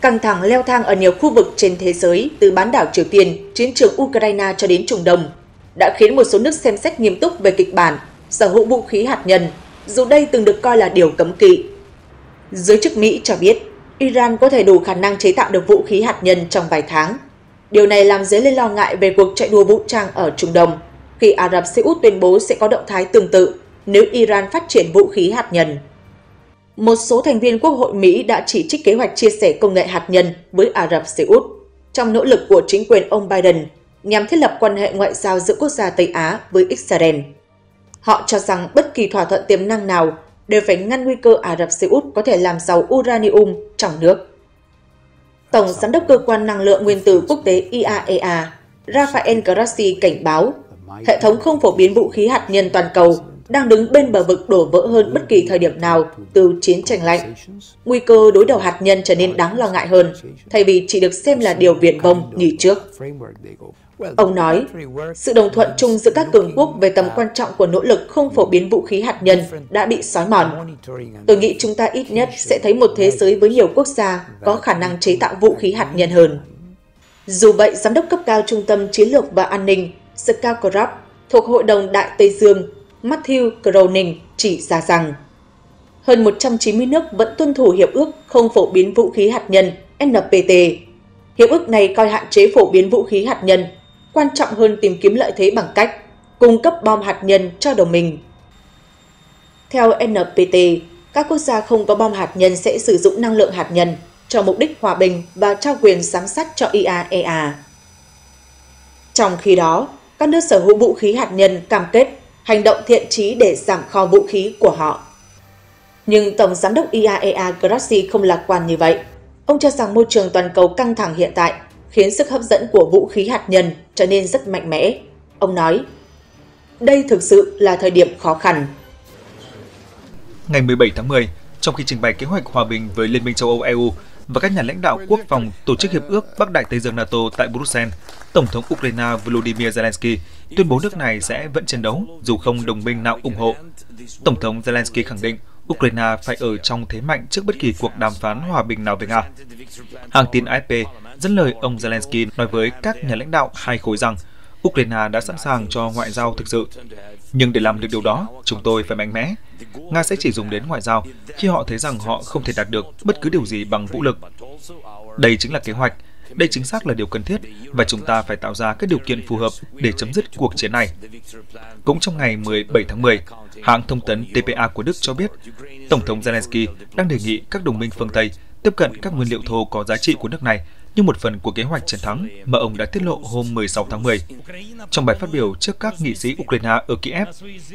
Căng thẳng leo thang ở nhiều khu vực trên thế giới từ bán đảo Triều Tiên, chiến trường Ukraine cho đến Trung Đông đã khiến một số nước xem xét nghiêm túc về kịch bản sở hữu vũ khí hạt nhân, dù đây từng được coi là điều cấm kỵ. Giới chức Mỹ cho biết, Iran có thể đủ khả năng chế tạo được vũ khí hạt nhân trong vài tháng. Điều này làm dấy lên lo ngại về cuộc chạy đua vũ trang ở Trung Đông, khi Ả Rập Xê Út tuyên bố sẽ có động thái tương tự nếu Iran phát triển vũ khí hạt nhân. Một số thành viên Quốc hội Mỹ đã chỉ trích kế hoạch chia sẻ công nghệ hạt nhân với Ả Rập Xê Út trong nỗ lực của chính quyền ông Biden nhằm thiết lập quan hệ ngoại giao giữa quốc gia Tây Á với Israel. Họ cho rằng bất kỳ thỏa thuận tiềm năng nào đều phải ngăn nguy cơ Ả Rập Xê Út có thể làm giàu uranium trong nước. Tổng Giám đốc Cơ quan Năng lượng Nguyên tử Quốc tế IAEA Rafael Grossi cảnh báo, hệ thống không phổ biến vũ khí hạt nhân toàn cầu đang đứng bên bờ vực đổ vỡ hơn bất kỳ thời điểm nào từ chiến tranh lạnh. Nguy cơ đối đầu hạt nhân trở nên đáng lo ngại hơn, thay vì chỉ được xem là điều viển vông như trước. Ông nói, sự đồng thuận chung giữa các cường quốc về tầm quan trọng của nỗ lực không phổ biến vũ khí hạt nhân đã bị xói mòn. Tôi nghĩ chúng ta ít nhất sẽ thấy một thế giới với nhiều quốc gia có khả năng chế tạo vũ khí hạt nhân hơn. Dù vậy, Giám đốc cấp cao Trung tâm Chiến lược và An ninh Scott thuộc Hội đồng Đại Tây Dương Matthew Cronin chỉ ra rằng hơn 190 nước vẫn tuân thủ Hiệp ước không phổ biến vũ khí hạt nhân NPT. Hiệp ước này coi hạn chế phổ biến vũ khí hạt nhân quan trọng hơn tìm kiếm lợi thế bằng cách cung cấp bom hạt nhân cho đồng minh. Theo NPT, các quốc gia không có bom hạt nhân sẽ sử dụng năng lượng hạt nhân cho mục đích hòa bình và trao quyền giám sát cho IAEA. Trong khi đó, các nước sở hữu vũ khí hạt nhân cam kết hành động thiện trí để giảm kho vũ khí của họ. Nhưng Tổng Giám đốc IAEA Grossi không lạc quan như vậy. Ông cho rằng môi trường toàn cầu căng thẳng hiện tại khiến sức hấp dẫn của vũ khí hạt nhân trở nên rất mạnh mẽ. Ông nói, đây thực sự là thời điểm khó khăn. Ngày 17 tháng 10, trong khi trình bày kế hoạch hòa bình với Liên minh châu Âu EU và các nhà lãnh đạo quốc phòng tổ chức hiệp ước Bắc Đại Tây Dương NATO tại Bruxelles, Tổng thống Ukraine Volodymyr Zelensky tuyên bố nước này sẽ vẫn chiến đấu dù không đồng minh nào ủng hộ. Tổng thống Zelensky khẳng định Ukraine phải ở trong thế mạnh trước bất kỳ cuộc đàm phán hòa bình nào với Nga. Hãng tin AFP dẫn lời ông Zelensky nói với các nhà lãnh đạo hai khối rằng Ukraine đã sẵn sàng cho ngoại giao thực sự. Nhưng để làm được điều đó, chúng tôi phải mạnh mẽ. Nga sẽ chỉ dùng đến ngoại giao khi họ thấy rằng họ không thể đạt được bất cứ điều gì bằng vũ lực. Đây chính là kế hoạch, đây chính xác là điều cần thiết và chúng ta phải tạo ra các điều kiện phù hợp để chấm dứt cuộc chiến này. Cũng trong ngày 17 tháng 10, hãng thông tấn TPA của Đức cho biết Tổng thống Zelensky đang đề nghị các đồng minh phương Tây tiếp cận các nguyên liệu thô có giá trị của nước này như một phần của kế hoạch chiến thắng mà ông đã tiết lộ hôm 16 tháng 10. Trong bài phát biểu trước các nghị sĩ Ukraine ở Kiev,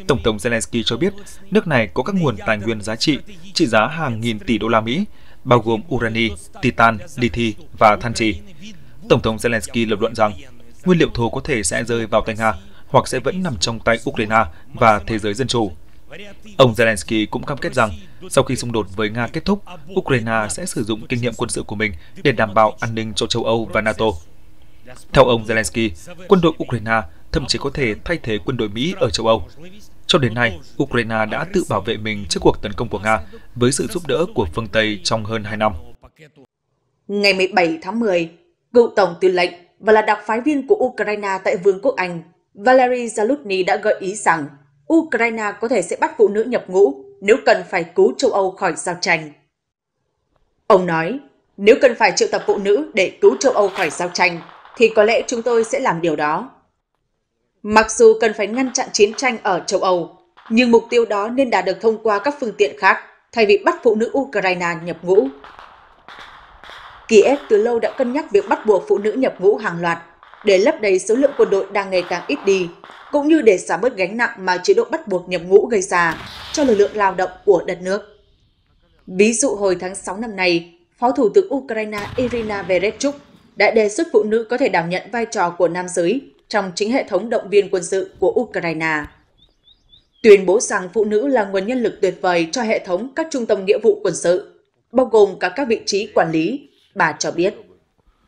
Tổng thống Zelensky cho biết nước này có các nguồn tài nguyên giá trị trị giá hàng nghìn tỷ đô la Mỹ, bao gồm urani, titan, lithium và than trì. Tổng thống Zelensky lập luận rằng nguyên liệu thô có thể sẽ rơi vào tay Nga hoặc sẽ vẫn nằm trong tay Ukraine và thế giới dân chủ. Ông Zelensky cũng cam kết rằng sau khi xung đột với Nga kết thúc, Ukraine sẽ sử dụng kinh nghiệm quân sự của mình để đảm bảo an ninh cho châu Âu và NATO. Theo ông Zelensky, quân đội Ukraine thậm chí có thể thay thế quân đội Mỹ ở châu Âu. Cho đến nay, Ukraine đã tự bảo vệ mình trước cuộc tấn công của Nga với sự giúp đỡ của phương Tây trong hơn 2 năm. Ngày 17 tháng 10, cựu tổng tư lệnh và là đặc phái viên của Ukraine tại Vương quốc Anh, Valery Zalutny đã gợi ý rằng Ukraine có thể sẽ bắt phụ nữ nhập ngũ nếu cần phải cứu châu Âu khỏi giao tranh. Ông nói, nếu cần phải triệu tập phụ nữ để cứu châu Âu khỏi giao tranh, thì có lẽ chúng tôi sẽ làm điều đó. Mặc dù cần phải ngăn chặn chiến tranh ở châu Âu, nhưng mục tiêu đó nên đạt được thông qua các phương tiện khác thay vì bắt phụ nữ Ukraine nhập ngũ. Kiev từ lâu đã cân nhắc việc bắt buộc phụ nữ nhập ngũ hàng loạt để lấp đầy số lượng quân đội đang ngày càng ít đi, cũng như để giảm bớt gánh nặng mà chế độ bắt buộc nhập ngũ gây ra cho lực lượng lao động của đất nước. Ví dụ hồi tháng 6 năm nay, Phó Thủ tướng Ukraine Irina Vereshchuk đã đề xuất phụ nữ có thể đảm nhận vai trò của nam giới trong chính hệ thống động viên quân sự của Ukraine. Tuyên bố rằng phụ nữ là nguồn nhân lực tuyệt vời cho hệ thống các trung tâm nghĩa vụ quân sự, bao gồm cả các vị trí quản lý, bà cho biết.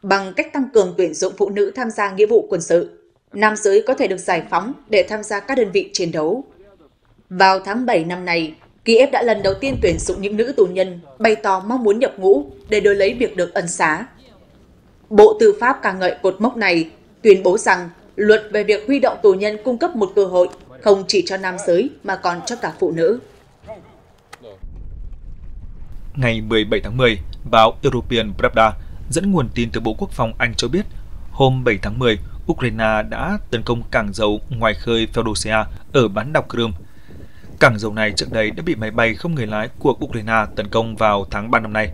Bằng cách tăng cường tuyển dụng phụ nữ tham gia nghĩa vụ quân sự, nam giới có thể được giải phóng để tham gia các đơn vị chiến đấu. Vào tháng 7 năm nay, Kiev đã lần đầu tiên tuyển dụng những nữ tù nhân bày tỏ mong muốn nhập ngũ để đổi lấy việc được ân xá. Bộ Tư pháp ca ngợi cột mốc này, tuyên bố rằng luật về việc huy động tù nhân cung cấp một cơ hội không chỉ cho nam giới mà còn cho cả phụ nữ. Ngày 17 tháng 10, báo European Pravda dẫn nguồn tin từ Bộ Quốc phòng Anh cho biết, hôm 7 tháng 10, Ukraine đã tấn công cảng dầu ngoài khơi Feodosia ở bán đảo Crimea. Cảng dầu này trước đây đã bị máy bay không người lái của Ukraine tấn công vào tháng 3 năm nay.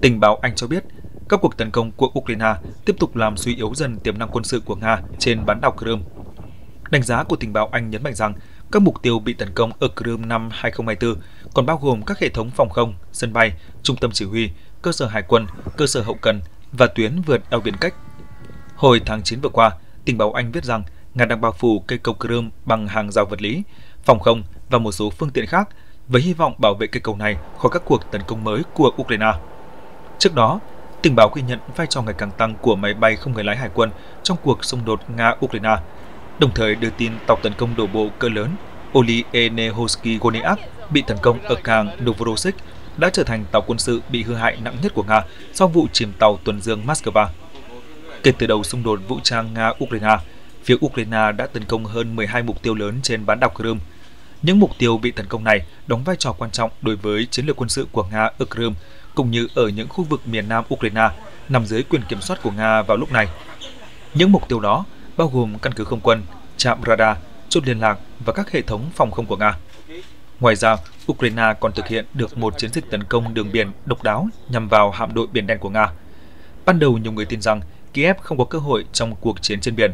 Tình báo Anh cho biết, các cuộc tấn công của Ukraine tiếp tục làm suy yếu dần tiềm năng quân sự của Nga trên bán đảo Crimea. Đánh giá của tình báo Anh nhấn mạnh rằng các mục tiêu bị tấn công ở Crimea năm 2024 còn bao gồm các hệ thống phòng không, sân bay, trung tâm chỉ huy, cơ sở hải quân, cơ sở hậu cần và tuyến vượt eo biển cách. Hồi tháng 9 vừa qua, tình báo Anh viết rằng Nga đang bao phủ cây cầu Crimea bằng hàng rào vật lý, phòng không và một số phương tiện khác với hy vọng bảo vệ cây cầu này khỏi các cuộc tấn công mới của Ukraine. Trước đó, tình báo ghi nhận vai trò ngày càng tăng của máy bay không người lái hải quân trong cuộc xung đột Nga-Ukraine, đồng thời đưa tin tàu tấn công đổ bộ cỡ lớn Oli Enehovsky Goniak bị tấn công ở cảng Novorossiysk đã trở thành tàu quân sự bị hư hại nặng nhất của Nga sau vụ chìm tàu tuần dương Moscow. Kể từ đầu xung đột vũ trang Nga-Ukraine, phía Ukraine đã tấn công hơn 12 mục tiêu lớn trên bán đảo Crimea. Những mục tiêu bị tấn công này đóng vai trò quan trọng đối với chiến lược quân sự của Nga ở Crimea, cũng như ở những khu vực miền nam Ukraine nằm dưới quyền kiểm soát của Nga vào lúc này. Những mục tiêu đó bao gồm căn cứ không quân, trạm radar, chốt liên lạc và các hệ thống phòng không của Nga. Ngoài ra, Ukraine còn thực hiện được một chiến dịch tấn công đường biển độc đáo nhằm vào hạm đội biển đen của Nga. Ban đầu nhiều người tin rằng Kiev không có cơ hội trong cuộc chiến trên biển.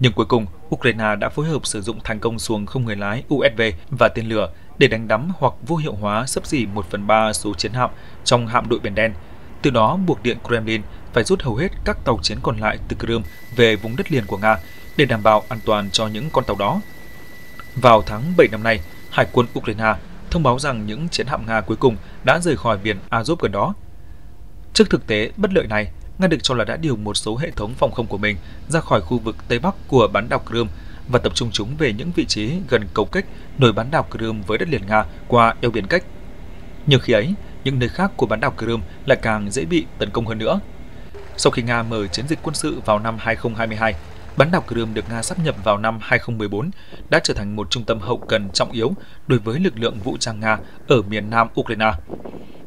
Nhưng cuối cùng, Ukraine đã phối hợp sử dụng thành công xuồng không người lái USV và tên lửa để đánh đắm hoặc vô hiệu hóa sấp xỉ 1 phần 3 số chiến hạm trong hạm đội Biển Đen, từ đó buộc Điện Kremlin phải rút hầu hết các tàu chiến còn lại từ Crimea về vùng đất liền của Nga để đảm bảo an toàn cho những con tàu đó. Vào tháng 7 năm nay, Hải quân Ukraine thông báo rằng những chiến hạm Nga cuối cùng đã rời khỏi biển Azov gần đó. Trước thực tế bất lợi này, Nga được cho là đã điều một số hệ thống phòng không của mình ra khỏi khu vực Tây Bắc của bán đảo Crimea và tập trung chúng về những vị trí gần cầu cách nối bán đảo Crimea với đất liền Nga qua eo biển cách. Nhưng khi ấy, những nơi khác của bán đảo Crimea lại càng dễ bị tấn công hơn nữa. Sau khi Nga mở chiến dịch quân sự vào năm 2022, bán đảo Crimea được Nga sắp nhập vào năm 2014 đã trở thành một trung tâm hậu cần trọng yếu đối với lực lượng vũ trang Nga ở miền nam Ukraine.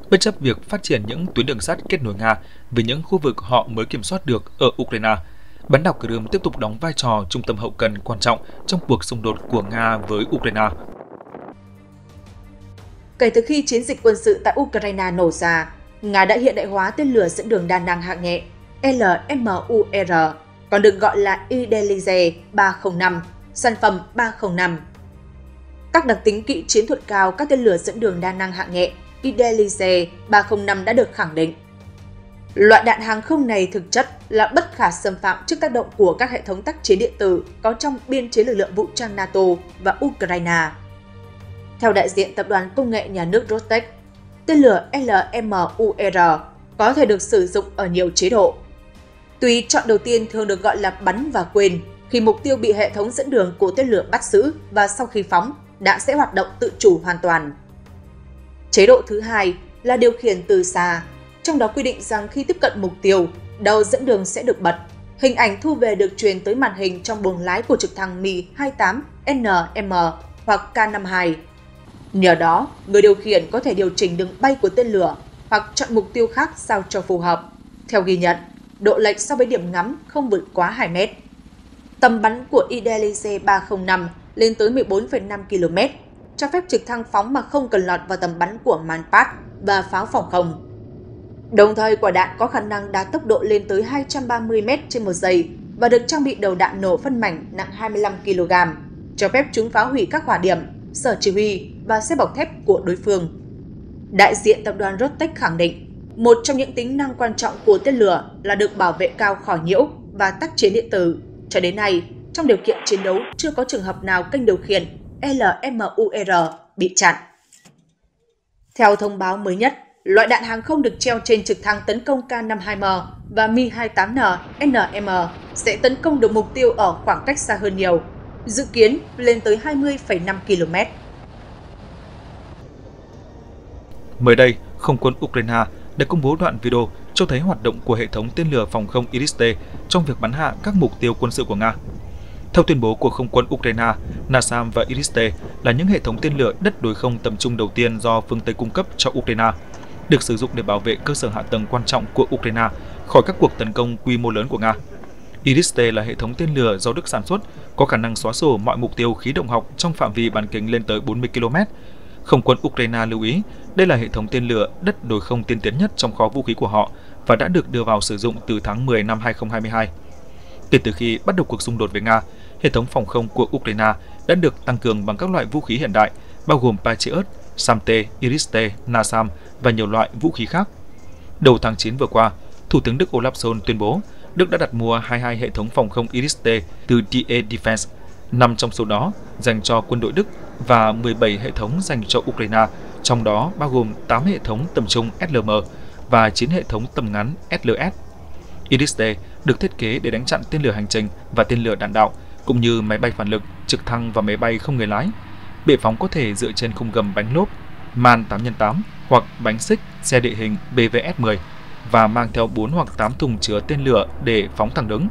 Bất chấp việc phát triển những tuyến đường sắt kết nối Nga với những khu vực họ mới kiểm soát được ở Ukraine, bán đảo Crimea tiếp tục đóng vai trò trung tâm hậu cần quan trọng trong cuộc xung đột của Nga với Ukraine. Kể từ khi chiến dịch quân sự tại Ukraine nổ ra, Nga đã hiện đại hóa tên lửa dẫn đường đa năng hạng nhẹ LMUR, còn được gọi là Idelize 305, sản phẩm 305. Các đặc tính kỵ chiến thuật cao các tên lửa dẫn đường đa năng hạng nhẹ Idelize 305 đã được khẳng định. Loại đạn hàng không này thực chất là bất khả xâm phạm trước tác động của các hệ thống tác chiến điện tử có trong biên chế lực lượng vũ trang NATO và Ukraine. Theo đại diện tập đoàn công nghệ nhà nước Rostec, tên lửa LMUR có thể được sử dụng ở nhiều chế độ. Tuy chọn đầu tiên thường được gọi là bắn và quên khi mục tiêu bị hệ thống dẫn đường của tên lửa bắt giữ và sau khi phóng, đạn sẽ hoạt động tự chủ hoàn toàn. Chế độ thứ hai là điều khiển từ xa, trong đó quy định rằng khi tiếp cận mục tiêu, đầu dẫn đường sẽ được bật. Hình ảnh thu về được truyền tới màn hình trong buồng lái của trực thăng Mi-28NM hoặc K-52. Nhờ đó, người điều khiển có thể điều chỉnh đường bay của tên lửa hoặc chọn mục tiêu khác sao cho phù hợp. Theo ghi nhận, độ lệch so với điểm ngắm không vượt quá 2 mét. Tầm bắn của Idelize 305 lên tới 14,5 km, cho phép trực thăng phóng mà không cần lọt vào tầm bắn của Manpad và pháo phòng không. Đồng thời quả đạn có khả năng đạt tốc độ lên tới 230 m trên một giây và được trang bị đầu đạn nổ phân mảnh nặng 25 kg, cho phép chúng phá hủy các hỏa điểm, sở chỉ huy và xe bọc thép của đối phương. Đại diện tập đoàn Rostec khẳng định, Một trong những tính năng quan trọng của tên lửa là được bảo vệ cao khỏi nhiễu và tác chiến điện tử. Cho đến nay, trong điều kiện chiến đấu chưa có trường hợp nào kênh điều khiển LMUR bị chặn. Theo thông báo mới nhất, loại đạn hàng không được treo trên trực thăng tấn công K-52M và Mi-28N NM sẽ tấn công được mục tiêu ở khoảng cách xa hơn nhiều, dự kiến lên tới 20,5 km. Mới đây, không quân Ukraine đã công bố đoạn video cho thấy hoạt động của hệ thống tên lửa phòng không Iris-T trong việc bắn hạ các mục tiêu quân sự của Nga. Theo tuyên bố của không quân Ukraine, NASAM và Iris-T là những hệ thống tên lửa đất đối không tầm trung đầu tiên do phương Tây cung cấp cho Ukraine, được sử dụng để bảo vệ cơ sở hạ tầng quan trọng của Ukraine khỏi các cuộc tấn công quy mô lớn của Nga. Iris-T là hệ thống tên lửa do Đức sản xuất, có khả năng xóa sổ mọi mục tiêu khí động học trong phạm vi bán kính lên tới 40 km. Không quân Ukraine lưu ý, đây là hệ thống tên lửa đất đối không tiên tiến nhất trong kho vũ khí của họ và đã được đưa vào sử dụng từ tháng 10 năm 2022. Kể từ khi bắt đầu cuộc xung đột với Nga, hệ thống phòng không của Ukraine đã được tăng cường bằng các loại vũ khí hiện đại, bao gồm Patriot, Samte, Iris-T, NASAM và nhiều loại vũ khí khác. Đầu tháng 9 vừa qua, Thủ tướng Đức Olaf Scholz tuyên bố Đức đã đặt mua 22 hệ thống phòng không Iris-T từ DA Defense, năm trong số đó dành cho quân đội Đức và 17 hệ thống dành cho Ukraine, trong đó bao gồm 8 hệ thống tầm trung SLM và 9 hệ thống tầm ngắn SLS. Iris-T được thiết kế để đánh chặn tên lửa hành trình và tên lửa đạn đạo, cũng như máy bay phản lực, trực thăng và máy bay không người lái. Bệ phóng có thể dựa trên khung gầm bánh lốp man 8x8 hoặc bánh xích xe địa hình BVS-10 và mang theo 4 hoặc 8 thùng chứa tên lửa để phóng thẳng đứng.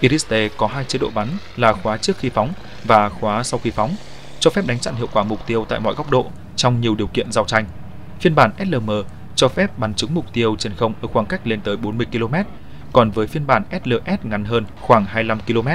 Iris-T có hai chế độ bắn là khóa trước khi phóng và khóa sau khi phóng, cho phép đánh chặn hiệu quả mục tiêu tại mọi góc độ trong nhiều điều kiện giao tranh. Phiên bản SLM cho phép bắn trúng mục tiêu trên không ở khoảng cách lên tới 40 km, còn với phiên bản SLS ngắn hơn khoảng 25 km.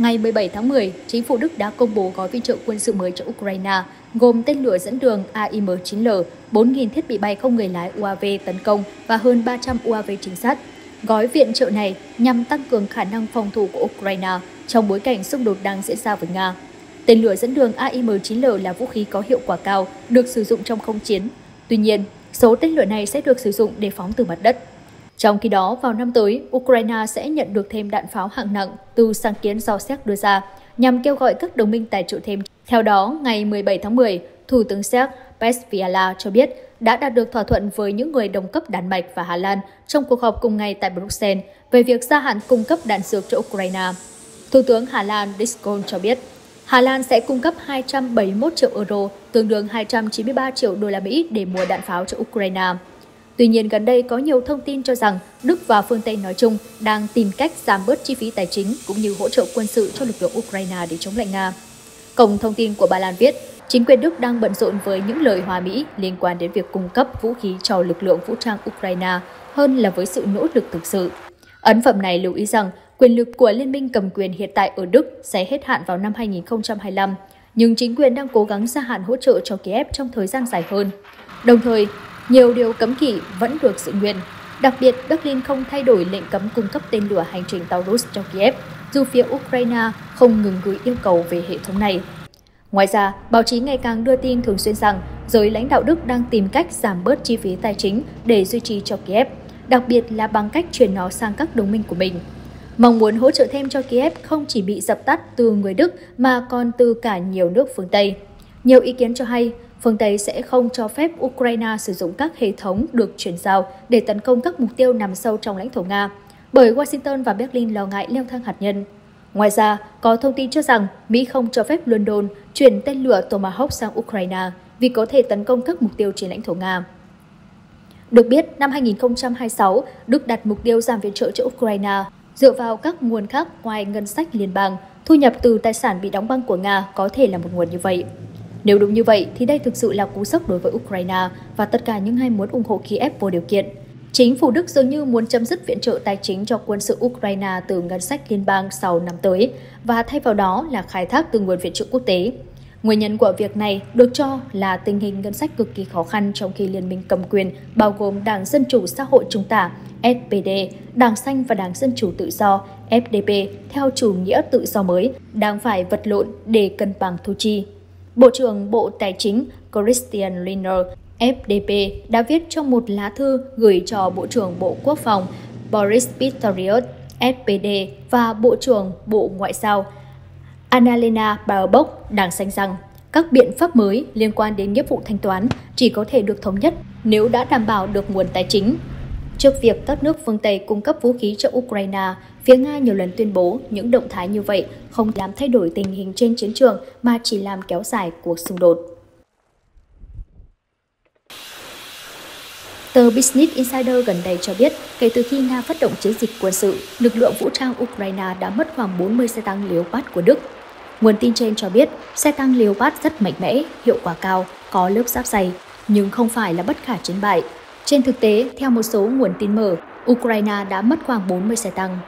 Ngày 17 tháng 10, chính phủ Đức đã công bố gói viện trợ quân sự mới cho Ukraine, gồm tên lửa dẫn đường AIM-9L, 4.000 thiết bị bay không người lái UAV tấn công và hơn 300 UAV trinh sát. Gói viện trợ này nhằm tăng cường khả năng phòng thủ của Ukraine trong bối cảnh xung đột đang diễn ra với Nga. Tên lửa dẫn đường AIM-9L là vũ khí có hiệu quả cao, được sử dụng trong không chiến. Tuy nhiên, số tên lửa này sẽ được sử dụng để phóng từ mặt đất. Trong khi đó, vào năm tới, Ukraine sẽ nhận được thêm đạn pháo hạng nặng từ sáng kiến do Séc đưa ra, nhằm kêu gọi các đồng minh tài trợ thêm. Theo đó, ngày 17 tháng 10, Thủ tướng Séc Pesviala cho biết đã đạt được thỏa thuận với những người đồng cấp Đan Mạch và Hà Lan trong cuộc họp cùng ngày tại Bruxelles về việc gia hạn cung cấp đạn dược cho Ukraine. Thủ tướng Hà Lan Discon cho biết, Hà Lan sẽ cung cấp 271 triệu euro, tương đương 293 triệu đô la Mỹ để mua đạn pháo cho Ukraine. Tuy nhiên, gần đây có nhiều thông tin cho rằng Đức và phương Tây nói chung đang tìm cách giảm bớt chi phí tài chính cũng như hỗ trợ quân sự cho lực lượng Ukraine để chống lại Nga. Cổng thông tin của Ba Lan viết, chính quyền Đức đang bận rộn với những lời hòa Mỹ liên quan đến việc cung cấp vũ khí cho lực lượng vũ trang Ukraine hơn là với sự nỗ lực thực sự. Ấn phẩm này lưu ý rằng quyền lực của Liên minh cầm quyền hiện tại ở Đức sẽ hết hạn vào năm 2025, nhưng chính quyền đang cố gắng gia hạn hỗ trợ cho Kiev trong thời gian dài hơn. Đồng thời, nhiều điều cấm kỵ vẫn được giữ nguyên. Đặc biệt, Berlin không thay đổi lệnh cấm cung cấp tên lửa hành trình Taurus cho Kiev, dù phía Ukraine không ngừng gửi yêu cầu về hệ thống này. Ngoài ra, báo chí ngày càng đưa tin thường xuyên rằng giới lãnh đạo Đức đang tìm cách giảm bớt chi phí tài chính để duy trì cho Kiev, đặc biệt là bằng cách chuyển nó sang các đồng minh của mình. Mong muốn hỗ trợ thêm cho Kiev không chỉ bị dập tắt từ người Đức mà còn từ cả nhiều nước phương Tây. Nhiều ý kiến cho hay, phương Tây sẽ không cho phép Ukraine sử dụng các hệ thống được chuyển giao để tấn công các mục tiêu nằm sâu trong lãnh thổ Nga, bởi Washington và Berlin lo ngại leo thang hạt nhân. Ngoài ra, có thông tin cho rằng Mỹ không cho phép London chuyển tên lửa Tomahawk sang Ukraine vì có thể tấn công các mục tiêu trên lãnh thổ Nga. Được biết, năm 2026, Đức đặt mục tiêu giảm viện trợ cho Ukraine dựa vào các nguồn khác ngoài ngân sách liên bang, thu nhập từ tài sản bị đóng băng của Nga có thể là một nguồn như vậy. Nếu đúng như vậy thì đây thực sự là cú sốc đối với Ukraine và tất cả những ai muốn ủng hộ Kiev vô điều kiện. Chính phủ Đức dường như muốn chấm dứt viện trợ tài chính cho quân sự Ukraine từ ngân sách liên bang sau năm tới và thay vào đó là khai thác từ nguồn viện trợ quốc tế. Nguyên nhân của việc này được cho là tình hình ngân sách cực kỳ khó khăn trong khi liên minh cầm quyền bao gồm Đảng Dân Chủ Xã hội Trung tả, SPD, Đảng Xanh và Đảng Dân Chủ Tự do, FDP, theo chủ nghĩa tự do mới, đang phải vật lộn để cân bằng thu chi. Bộ trưởng Bộ Tài chính Christian Lindner, FDP, đã viết trong một lá thư gửi cho Bộ trưởng Bộ Quốc phòng Boris Pistorius, SPD và Bộ trưởng Bộ Ngoại giao Annalena Baerbock đang xanh rằng các biện pháp mới liên quan đến nghĩa vụ thanh toán chỉ có thể được thống nhất nếu đã đảm bảo được nguồn tài chính. Trước việc các nước phương Tây cung cấp vũ khí cho Ukraine, phía Nga nhiều lần tuyên bố những động thái như vậy không làm thay đổi tình hình trên chiến trường mà chỉ làm kéo dài cuộc xung đột. Tờ Business Insider gần đây cho biết, kể từ khi Nga phát động chiến dịch quân sự, lực lượng vũ trang Ukraine đã mất khoảng 40 xe tăng Leopard của Đức. Nguồn tin trên cho biết, xe tăng Leopard rất mạnh mẽ, hiệu quả cao, có lớp giáp dày, nhưng không phải là bất khả chiến bại. Trên thực tế, theo một số nguồn tin mở, Ukraine đã mất khoảng 40 xe tăng.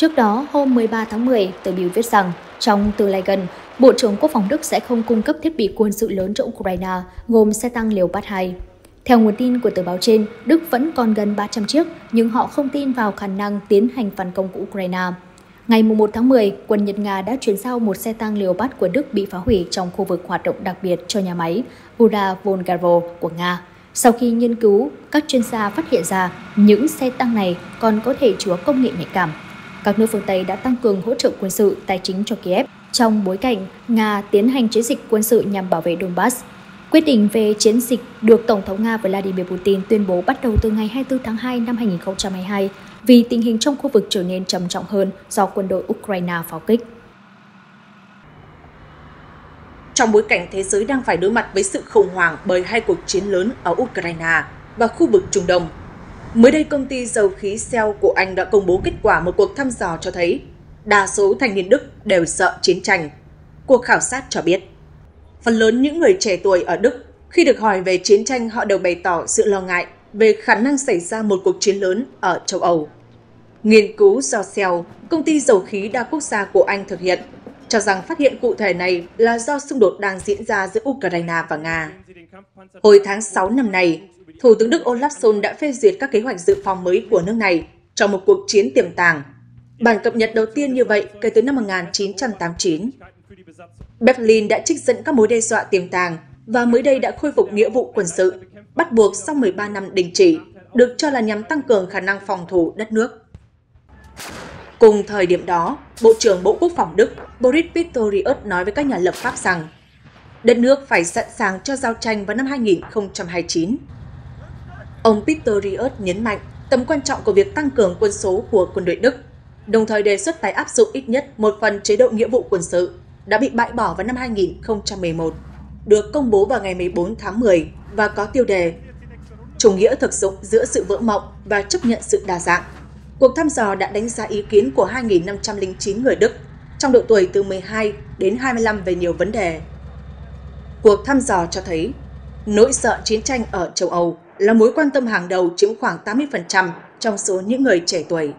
Trước đó, hôm 13 tháng 10, tờ Bill viết rằng, trong tương lai gần, Bộ trưởng Quốc phòng Đức sẽ không cung cấp thiết bị quân sự lớn cho Ukraine, gồm xe tăng Leopard 2. Theo nguồn tin của tờ báo trên, Đức vẫn còn gần 300 chiếc, nhưng họ không tin vào khả năng tiến hành phản công của Ukraine. Ngày 1 tháng 10, quân Nhật Nga đã chuyển giao một xe tăng Leopard của Đức bị phá hủy trong khu vực hoạt động đặc biệt cho nhà máy Ura Volgaro của Nga. Sau khi nghiên cứu, các chuyên gia phát hiện ra những xe tăng này còn có thể chứa công nghệ nhạy cảm. Các nước phương Tây đã tăng cường hỗ trợ quân sự tài chính cho Kiev trong bối cảnh Nga tiến hành chiến dịch quân sự nhằm bảo vệ Donbass. Quyết định về chiến dịch được Tổng thống Nga Vladimir Putin tuyên bố bắt đầu từ ngày 24 tháng 2 năm 2022 vì tình hình trong khu vực trở nên trầm trọng hơn do quân đội Ukraine pháo kích. Trong bối cảnh thế giới đang phải đối mặt với sự khủng hoảng bởi hai cuộc chiến lớn ở Ukraine và khu vực Trung Đông, mới đây công ty dầu khí Shell của Anh đã công bố kết quả một cuộc thăm dò cho thấy đa số thanh niên Đức đều sợ chiến tranh. Cuộc khảo sát cho biết, phần lớn những người trẻ tuổi ở Đức khi được hỏi về chiến tranh họ đều bày tỏ sự lo ngại về khả năng xảy ra một cuộc chiến lớn ở châu Âu. Nghiên cứu do Shell, công ty dầu khí đa quốc gia của Anh thực hiện, cho rằng phát hiện cụ thể này là do xung đột đang diễn ra giữa Ukraine và Nga. Hồi tháng 6 năm nay, Thủ tướng Đức Olaf Scholz đã phê duyệt các kế hoạch dự phòng mới của nước này trong một cuộc chiến tiềm tàng. Bản cập nhật đầu tiên như vậy kể từ năm 1989. Berlin đã trích dẫn các mối đe dọa tiềm tàng và mới đây đã khôi phục nghĩa vụ quân sự, bắt buộc sau 13 năm đình chỉ, được cho là nhằm tăng cường khả năng phòng thủ đất nước. Cùng thời điểm đó, Bộ trưởng Bộ Quốc phòng Đức Boris Pistorius nói với các nhà lập pháp rằng đất nước phải sẵn sàng cho giao tranh vào năm 2029. Ông Pistorius nhấn mạnh tầm quan trọng của việc tăng cường quân số của quân đội Đức, đồng thời đề xuất tái áp dụng ít nhất một phần chế độ nghĩa vụ quân sự đã bị bãi bỏ vào năm 2011 được công bố vào ngày 14 tháng 10 và có tiêu đề Chủ nghĩa thực dụng giữa sự vỡ mộng và chấp nhận sự đa dạng. Cuộc thăm dò đã đánh giá ý kiến của 2.509 người Đức trong độ tuổi từ 12 đến 25 về nhiều vấn đề. Cuộc thăm dò cho thấy nỗi sợ chiến tranh ở châu Âu là mối quan tâm hàng đầu chiếm khoảng 80% trong số những người trẻ tuổi.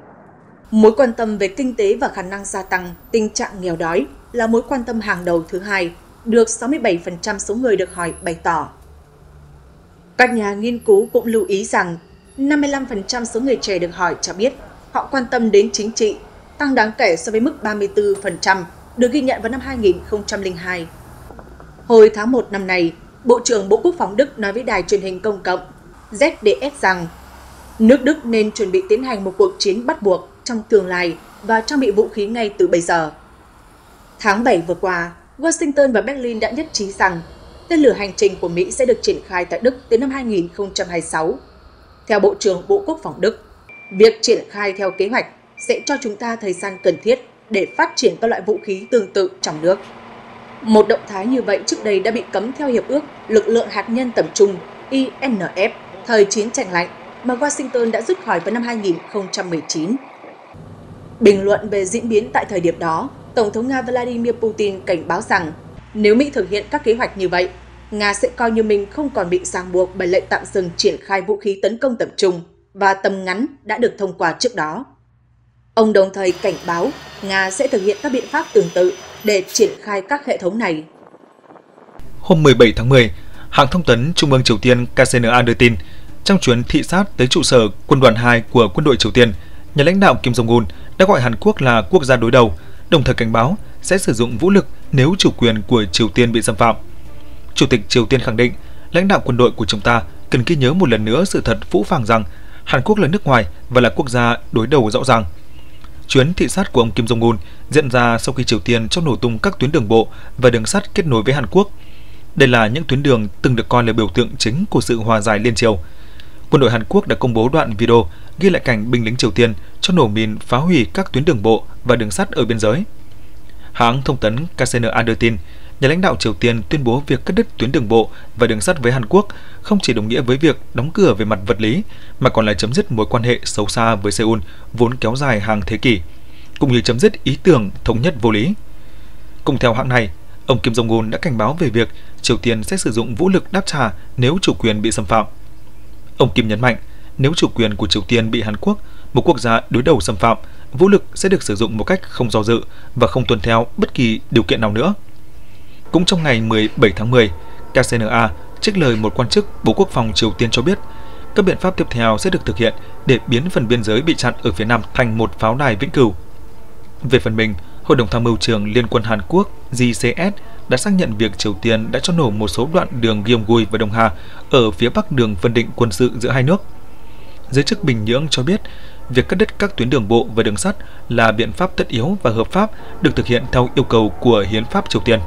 Mối quan tâm về kinh tế và khả năng gia tăng tình trạng nghèo đói là mối quan tâm hàng đầu thứ hai được 67% số người được hỏi bày tỏ. Các nhà nghiên cứu cũng lưu ý rằng 55% số người trẻ được hỏi cho biết họ quan tâm đến chính trị, tăng đáng kể so với mức 34% được ghi nhận vào năm 2002. Hồi tháng 1 năm nay, Bộ trưởng Bộ Quốc phòng Đức nói với đài truyền hình công cộng ZDF rằng nước Đức nên chuẩn bị tiến hành một cuộc chiến bắt buộc trong tương lai và trang bị vũ khí ngay từ bây giờ. Tháng 7 vừa qua, Washington và Berlin đã nhất trí rằng tên lửa hành trình của Mỹ sẽ được triển khai tại Đức tới năm 2026. Theo Bộ trưởng Bộ Quốc phòng Đức, việc triển khai theo kế hoạch sẽ cho chúng ta thời gian cần thiết để phát triển các loại vũ khí tương tự trong nước. Một động thái như vậy trước đây đã bị cấm theo Hiệp ước Lực lượng Hạt nhân Tầm trung INF thời chiến tranh lạnh mà Washington đã rút khỏi vào năm 2019. Bình luận về diễn biến tại thời điểm đó, Tổng thống Nga Vladimir Putin cảnh báo rằng nếu Mỹ thực hiện các kế hoạch như vậy, Nga sẽ coi như mình không còn bị ràng buộc bởi lệnh tạm dừng triển khai vũ khí tấn công tập trung và tầm ngắn đã được thông qua trước đó. Ông đồng thời cảnh báo Nga sẽ thực hiện các biện pháp tương tự để triển khai các hệ thống này. Hôm 17 tháng 10, hãng thông tấn Trung ương Triều Tiên KCNA đưa tin, trong chuyến thị sát tới trụ sở quân đoàn 2 của quân đội Triều Tiên, nhà lãnh đạo Kim Jong-un đã gọi Hàn Quốc là quốc gia đối đầu, đồng thời cảnh báo sẽ sử dụng vũ lực nếu chủ quyền của Triều Tiên bị xâm phạm. Chủ tịch Triều Tiên khẳng định, lãnh đạo quân đội của chúng ta cần ghi nhớ một lần nữa sự thật phũ phàng rằng Hàn Quốc là nước ngoài và là quốc gia đối đầu rõ ràng. Chuyến thị sát của ông Kim Jong Un diễn ra sau khi Triều Tiên cho nổ tung các tuyến đường bộ và đường sắt kết nối với Hàn Quốc. Đây là những tuyến đường từng được coi là biểu tượng chính của sự hòa giải liên triều. Quân đội Hàn Quốc đã công bố đoạn video ghi lại cảnh binh lính Triều Tiên cho nổ mìn phá hủy các tuyến đường bộ và đường sắt ở biên giới. Hãng thông tấn KCNA đưa tin, nhà lãnh đạo Triều Tiên tuyên bố việc cắt đứt tuyến đường bộ và đường sắt với Hàn Quốc không chỉ đồng nghĩa với việc đóng cửa về mặt vật lý, mà còn là chấm dứt mối quan hệ xấu xa với Seoul vốn kéo dài hàng thế kỷ, cũng như chấm dứt ý tưởng thống nhất vô lý. Cùng theo hãng này, ông Kim Jong-un đã cảnh báo về việc Triều Tiên sẽ sử dụng vũ lực đáp trả nếu chủ quyền bị xâm phạm. Ông Kim nhấn mạnh, nếu chủ quyền của Triều Tiên bị Hàn Quốc, một quốc gia đối đầu xâm phạm, vũ lực sẽ được sử dụng một cách không do dự và không tuân theo bất kỳ điều kiện nào nữa. Cũng trong ngày 17 tháng 10, KCNA trích lời một quan chức Bộ Quốc phòng Triều Tiên cho biết, các biện pháp tiếp theo sẽ được thực hiện để biến phần biên giới bị chặn ở phía nam thành một pháo đài vĩnh cửu. Về phần mình, Hội đồng tham mưu trưởng Liên quân Hàn Quốc JCS đã xác nhận việc Triều Tiên đã cho nổ một số đoạn đường Gyeonggui và Đồng Hà ở phía bắc đường phân định quân sự giữa hai nước. Giới chức Bình Nhưỡng cho biết, việc cắt đứt các tuyến đường bộ và đường sắt là biện pháp tất yếu và hợp pháp được thực hiện theo yêu cầu của Hiến pháp Triều Tiên.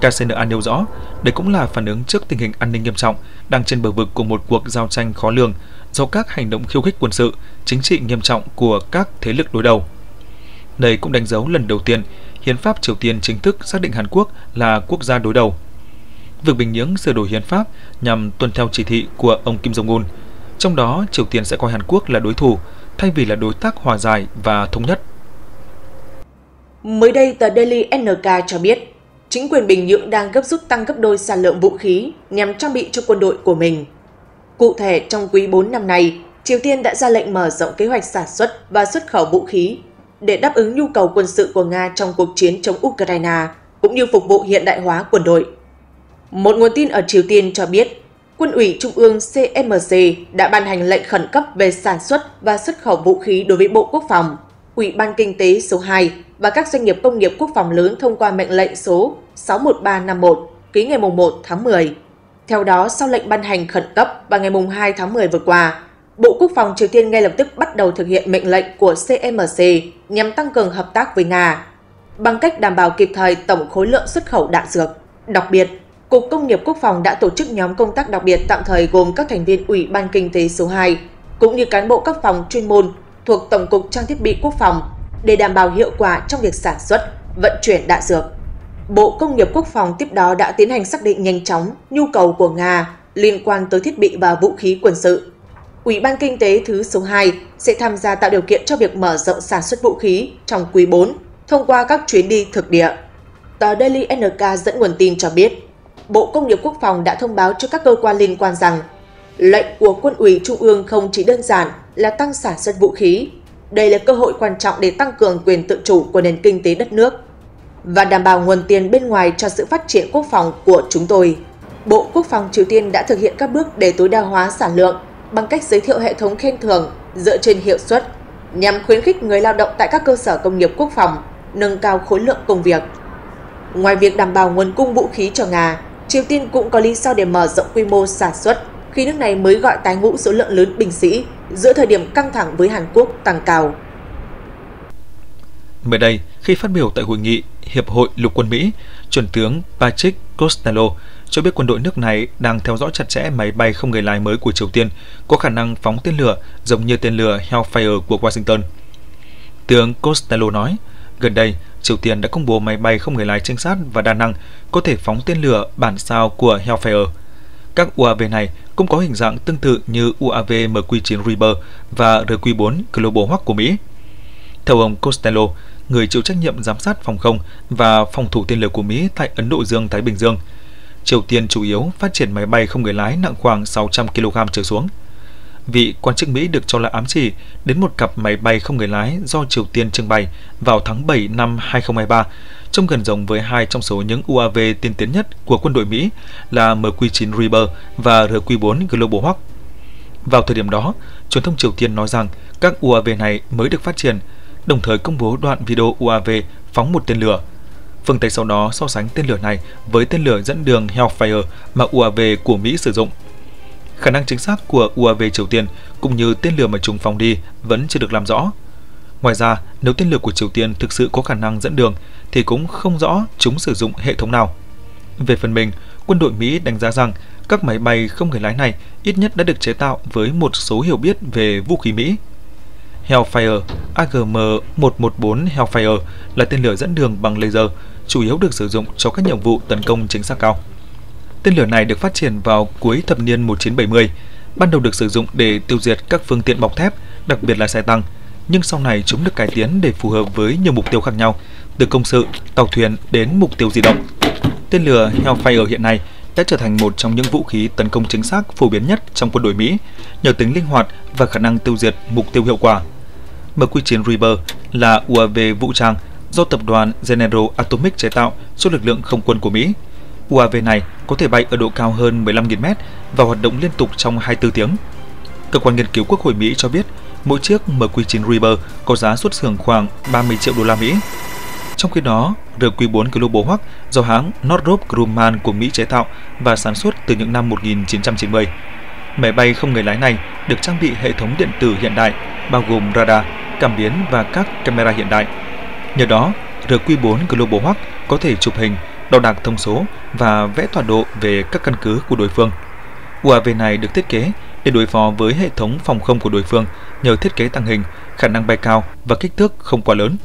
KCNA nêu rõ, đây cũng là phản ứng trước tình hình an ninh nghiêm trọng đang trên bờ vực của một cuộc giao tranh khó lường do các hành động khiêu khích quân sự, chính trị nghiêm trọng của các thế lực đối đầu. Đây cũng đánh dấu lần đầu tiên Hiến pháp Triều Tiên chính thức xác định Hàn Quốc là quốc gia đối đầu. Việc Bình Nhưỡng sửa đổi hiến pháp nhằm tuân theo chỉ thị của ông Kim Jong-un, trong đó Triều Tiên sẽ coi Hàn Quốc là đối thủ thay vì là đối tác hòa giải và thống nhất. Mới đây, tờ Daily NK cho biết, chính quyền Bình Nhưỡng đang gấp rút tăng gấp đôi sản lượng vũ khí nhằm trang bị cho quân đội của mình. Cụ thể, trong quý 4 năm nay, Triều Tiên đã ra lệnh mở rộng kế hoạch sản xuất và xuất khẩu vũ khí để đáp ứng nhu cầu quân sự của Nga trong cuộc chiến chống Ukraine, cũng như phục vụ hiện đại hóa quân đội. Một nguồn tin ở Triều Tiên cho biết, Quân ủy Trung ương CMC đã ban hành lệnh khẩn cấp về sản xuất và xuất khẩu vũ khí đối với Bộ Quốc phòng, Ủy ban Kinh tế số 2 và các doanh nghiệp công nghiệp quốc phòng lớn thông qua mệnh lệnh số 61351 ký ngày 1 tháng 10. Theo đó, sau lệnh ban hành khẩn cấp vào ngày 2 tháng 10 vừa qua, Bộ Quốc phòng Triều Tiên ngay lập tức bắt đầu thực hiện mệnh lệnh của CMC nhằm tăng cường hợp tác với Nga, bằng cách đảm bảo kịp thời tổng khối lượng xuất khẩu đạn dược. Đặc biệt, Cục Công nghiệp Quốc phòng đã tổ chức nhóm công tác đặc biệt tạm thời gồm các thành viên Ủy ban Kinh tế số 2, cũng như cán bộ các phòng chuyên môn thuộc Tổng cục Trang thiết bị Quốc phòng để đảm bảo hiệu quả trong việc sản xuất, vận chuyển đạn dược. Bộ Công nghiệp Quốc phòng tiếp đó đã tiến hành xác định nhanh chóng nhu cầu của Nga liên quan tới thiết bị và vũ khí quân sự. Ủy ban Kinh tế thứ số 2 sẽ tham gia tạo điều kiện cho việc mở rộng sản xuất vũ khí trong quý 4 thông qua các chuyến đi thực địa. Tờ Daily NK dẫn nguồn tin cho biết, Bộ Công nghiệp Quốc phòng đã thông báo cho các cơ quan liên quan rằng lệnh của quân ủy Trung ương không chỉ đơn giản là tăng sản xuất vũ khí. Đây là cơ hội quan trọng để tăng cường quyền tự chủ của nền kinh tế đất nước và đảm bảo nguồn tiền bên ngoài cho sự phát triển quốc phòng của chúng tôi. Bộ Quốc phòng Triều Tiên đã thực hiện các bước để tối đa hóa sản lượng bằng cách giới thiệu hệ thống khen thưởng dựa trên hiệu suất nhằm khuyến khích người lao động tại các cơ sở công nghiệp quốc phòng nâng cao khối lượng công việc. Ngoài việc đảm bảo nguồn cung vũ khí cho Nga, Triều Tiên cũng có lý do để mở rộng quy mô sản xuất khi nước này mới gọi tái ngũ số lượng lớn binh sĩ giữa thời điểm căng thẳng với Hàn Quốc tăng cao. Mới đây, khi phát biểu tại hội nghị Hiệp hội Lục quân Mỹ, chuẩn tướng Patrick Costello cho biết quân đội nước này đang theo dõi chặt chẽ máy bay không người lái mới của Triều Tiên có khả năng phóng tên lửa giống như tên lửa Hellfire của Washington. Tướng Costello nói, gần đây Triều Tiên đã công bố máy bay không người lái trinh sát và đa năng có thể phóng tên lửa bản sao của Hellfire. Các UAV này cũng có hình dạng tương tự như UAV MQ-9 Reaper và RQ-4 Global Hawk của Mỹ. Theo ông Costello, người chịu trách nhiệm giám sát phòng không và phòng thủ tên lửa của Mỹ tại Ấn Độ Dương-Thái Bình Dương, Triều Tiên chủ yếu phát triển máy bay không người lái nặng khoảng 600 kg trở xuống. Vị quan chức Mỹ được cho là ám chỉ đến một cặp máy bay không người lái do Triều Tiên trưng bày vào tháng 7 năm 2023, trông gần giống với hai trong số những UAV tiên tiến nhất của quân đội Mỹ là MQ-9 Reaper và RQ-4 Global Hawk. Vào thời điểm đó, truyền thông Triều Tiên nói rằng các UAV này mới được phát triển, đồng thời công bố đoạn video UAV phóng một tên lửa. Phương Tây sau đó so sánh tên lửa này với tên lửa dẫn đường Hellfire mà UAV của Mỹ sử dụng. Khả năng chính xác của UAV Triều Tiên cũng như tên lửa mà chúng phóng đi vẫn chưa được làm rõ. Ngoài ra, nếu tên lửa của Triều Tiên thực sự có khả năng dẫn đường thì cũng không rõ chúng sử dụng hệ thống nào. Về phần mình, quân đội Mỹ đánh giá rằng các máy bay không người lái này ít nhất đã được chế tạo với một số hiểu biết về vũ khí Mỹ. Hellfire AGM-114 Hellfire là tên lửa dẫn đường bằng laser, chủ yếu được sử dụng cho các nhiệm vụ tấn công chính xác cao. Tên lửa này được phát triển vào cuối thập niên 1970, ban đầu được sử dụng để tiêu diệt các phương tiện bọc thép, đặc biệt là xe tăng, nhưng sau này chúng được cải tiến để phù hợp với nhiều mục tiêu khác nhau, từ công sự, tàu thuyền đến mục tiêu di động. Tên lửa Hellfire hiện nay đã trở thành một trong những vũ khí tấn công chính xác phổ biến nhất trong quân đội Mỹ, nhờ tính linh hoạt và khả năng tiêu diệt mục tiêu hiệu quả. MQ-9 Reaper là UAV vũ trang do tập đoàn General Atomic chế tạo cho lực lượng không quân của Mỹ. UAV này có thể bay ở độ cao hơn 15.000m và hoạt động liên tục trong 24 tiếng. Cơ quan nghiên cứu Quốc hội Mỹ cho biết mỗi chiếc MQ-9 Reaper có giá xuất xưởng khoảng 30 triệu đô la Mỹ. Trong khi đó, RQ-4 Global Hawk do hãng Northrop Grumman của Mỹ chế tạo và sản xuất từ những năm 1990. Máy bay không người lái này được trang bị hệ thống điện tử hiện đại bao gồm radar, cảm biến và các camera hiện đại. Nhờ đó, RQ-4 Global Hawk có thể chụp hình, đo đạc thông số và vẽ tọa độ về các căn cứ của đối phương. UAV này được thiết kế để đối phó với hệ thống phòng không của đối phương nhờ thiết kế tăng hình, khả năng bay cao và kích thước không quá lớn.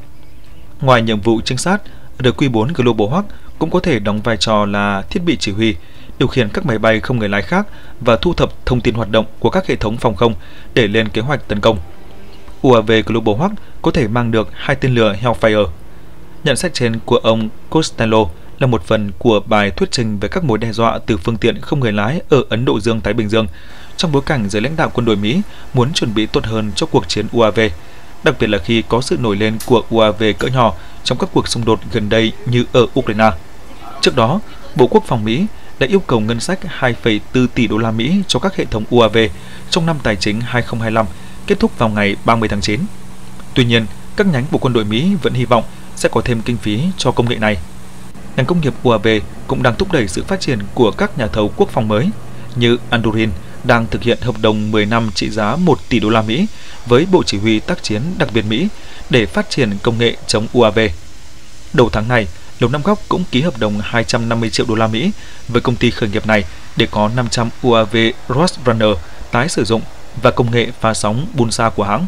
Ngoài nhiệm vụ trinh sát, RQ-4 Global Hawk cũng có thể đóng vai trò là thiết bị chỉ huy, điều khiển các máy bay không người lái khác và thu thập thông tin hoạt động của các hệ thống phòng không để lên kế hoạch tấn công. UAV Global Hawk có thể mang được hai tên lửa Hellfire. Nhận xét trên của ông Costello là một phần của bài thuyết trình về các mối đe dọa từ phương tiện không người lái ở Ấn Độ Dương-Thái Bình Dương trong bối cảnh giới lãnh đạo quân đội Mỹ muốn chuẩn bị tốt hơn cho cuộc chiến UAV, đặc biệt là khi có sự nổi lên của UAV cỡ nhỏ trong các cuộc xung đột gần đây như ở Ukraine. Trước đó, Bộ Quốc phòng Mỹ đã yêu cầu ngân sách 2,4 tỷ đô la Mỹ cho các hệ thống UAV trong năm tài chính 2025 kết thúc vào ngày 30 tháng 9. Tuy nhiên, các nhánh của quân đội Mỹ vẫn hy vọng sẽ có thêm kinh phí cho công nghệ này. Ngành công nghiệp UAV cũng đang thúc đẩy sự phát triển của các nhà thầu quốc phòng mới như Andurin đang thực hiện hợp đồng 10 năm trị giá 1 tỷ đô la Mỹ với Bộ Chỉ huy tác chiến đặc biệt Mỹ để phát triển công nghệ chống UAV. Đầu tháng này, Lục Năm Góc cũng ký hợp đồng 250 triệu đô la Mỹ với công ty khởi nghiệp này để có 500 UAV Roadrunner tái sử dụng và công nghệ pha sóng Bunsa của hãng.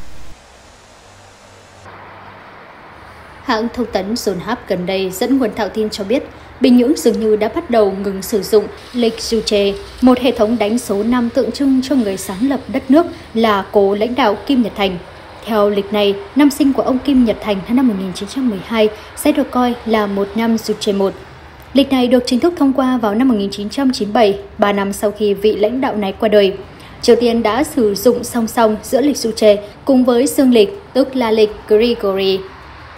Hãng thông tấn Yonhap gần đây dẫn nguồn thạo tin cho biết Bình Nhưỡng dường như đã bắt đầu ngừng sử dụng lịch Juche, một hệ thống đánh số năm tượng trưng cho người sáng lập đất nước là cố lãnh đạo Kim Nhật Thành. Theo lịch này, năm sinh của ông Kim Nhật Thành năm 1912 sẽ được coi là một năm Juche 1. Lịch này được chính thức thông qua vào năm 1997, 3 năm sau khi vị lãnh đạo này qua đời. Triều Tiên đã sử dụng song song giữa lịch Suche cùng với dương lịch, tức là lịch Grigori.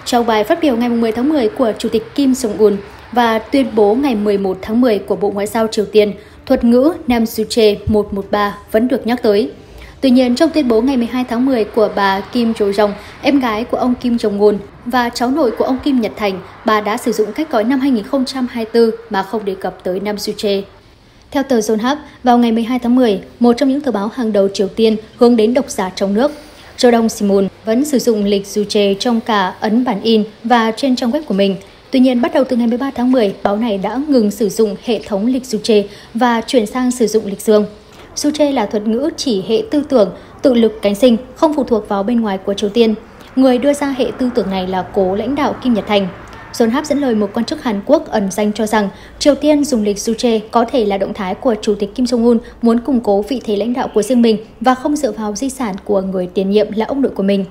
Trong bài phát biểu ngày 10 tháng 10 của Chủ tịch Kim Jong-un, và tuyên bố ngày 11 tháng 10 của Bộ Ngoại giao Triều Tiên, thuật ngữ Nam Suche 113 vẫn được nhắc tới. Tuy nhiên, trong tuyên bố ngày 12 tháng 10 của bà Kim Jo Jong, em gái của ông Kim Jong Un và cháu nội của ông Kim Nhật Thành, bà đã sử dụng cách gọi năm 2024 mà không đề cập tới Nam Suche. Theo tờ Yonhap, vào ngày 12 tháng 10, một trong những tờ báo hàng đầu Triều Tiên hướng đến độc giả trong nước, châu Đông Simon vẫn sử dụng lịch Suche trong cả ấn bản in và trên trang web của mình – Tuy nhiên, bắt đầu từ ngày 13 tháng 10, báo này đã ngừng sử dụng hệ thống lịch Suche và chuyển sang sử dụng lịch dương. Suche là thuật ngữ chỉ hệ tư tưởng, tự lực cánh sinh, không phụ thuộc vào bên ngoài của Triều Tiên. Người đưa ra hệ tư tưởng này là cố lãnh đạo Kim Nhật Thành. John dẫn lời một quan chức Hàn Quốc ẩn danh cho rằng Triều Tiên dùng lịch Suche có thể là động thái của Chủ tịch Kim Jong-un muốn củng cố vị thế lãnh đạo của riêng mình và không dựa vào di sản của người tiền nhiệm là ông nội của mình.